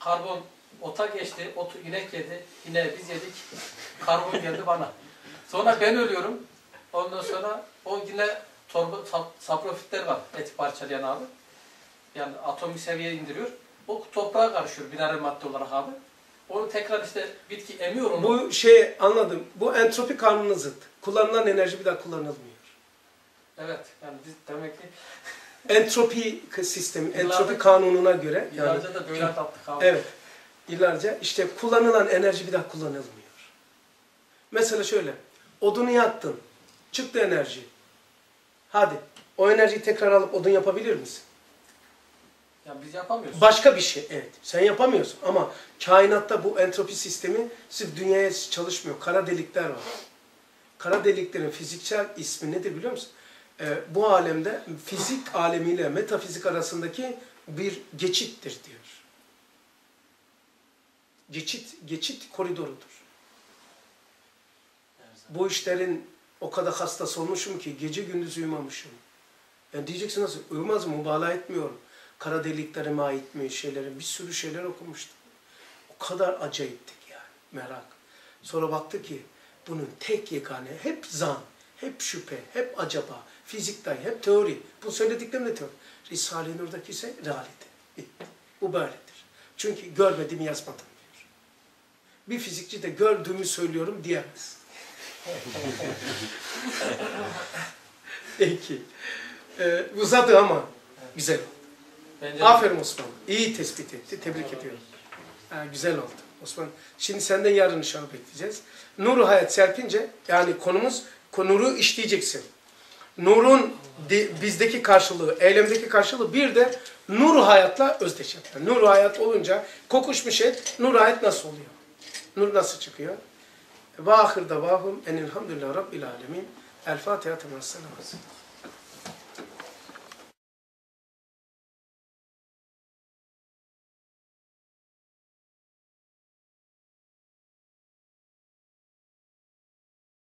[SPEAKER 9] Karbon ota geçti. Otu inek yedi. Yine biz yedik. Karbon geldi bana. Sonra ben ölüyorum. Ondan sonra o yine torba, sap, saprofitler var eti parçalayan abi. Yani atomik seviyeye indiriyor. O toprağa karışıyor biner madde olarak abi. onu tekrar işte bitki emiyor onu.
[SPEAKER 1] Bu şey anladım. Bu entropi kanununa zıt. Kullanılan enerji bir daha kullanılmıyor.
[SPEAKER 9] Evet. Yani biz demek ki [laughs]
[SPEAKER 1] Entropi sistemi,
[SPEAKER 9] Yıllardır-
[SPEAKER 1] entropi kanununa göre yani
[SPEAKER 9] yıllarca da böyle tattık abi.
[SPEAKER 1] Evet. Yıllarca işte kullanılan enerji bir daha kullanılmıyor. Mesela şöyle. Odunu yaktın. Çıktı enerji. Hadi. O enerjiyi tekrar alıp odun yapabilir misin?
[SPEAKER 9] Yani biz yapamıyoruz.
[SPEAKER 1] Başka bir şey. Evet. Sen yapamıyorsun. Ama kainatta bu entropi sistemi sırf dünyaya çalışmıyor. Kara delikler var. Kara deliklerin fiziksel ismi nedir biliyor musun? Ee, bu alemde fizik alemiyle metafizik arasındaki bir geçittir diyor. Geçit, geçit koridorudur. Bu işlerin o kadar hastası olmuşum ki gece gündüz uyumamışım. Yani diyeceksin nasıl? Uyumaz mı? Mübalağa etmiyorum. Kara deliklere ait mi şeylerin bir sürü şeyler okumuştum. O kadar acayiptik yani. Merak. Sonra baktı ki bunun tek yegane hep zan, hep şüphe, hep acaba, fizik dahi, hep teori. Bu söylediklerim de teori. Risale-i Nur'daki ise realite. Bu böyledir. Çünkü görmedim yazmadım diyor. Bir fizikçi de gördüğümü söylüyorum diyemez. [laughs] Peki. Ee, uzadı ama güzel.
[SPEAKER 9] Bence
[SPEAKER 1] Aferin Osman. İyi tespit etti. Tebrik ediyorum. Ha, güzel oldu. Osman. Şimdi senden yarın inşallah bekleyeceğiz. Nuru hayat serpince yani konumuz nuru işleyeceksin. Nurun di- bizdeki karşılığı, eylemdeki karşılığı bir de nuru hayatla özdeşen. Yani nuru hayat olunca kokuşmuş et, nuru hayat nasıl oluyor? Nur nasıl çıkıyor? Ve ahir davahum enilhamdülillah rabbil alemin. El Fatiha temas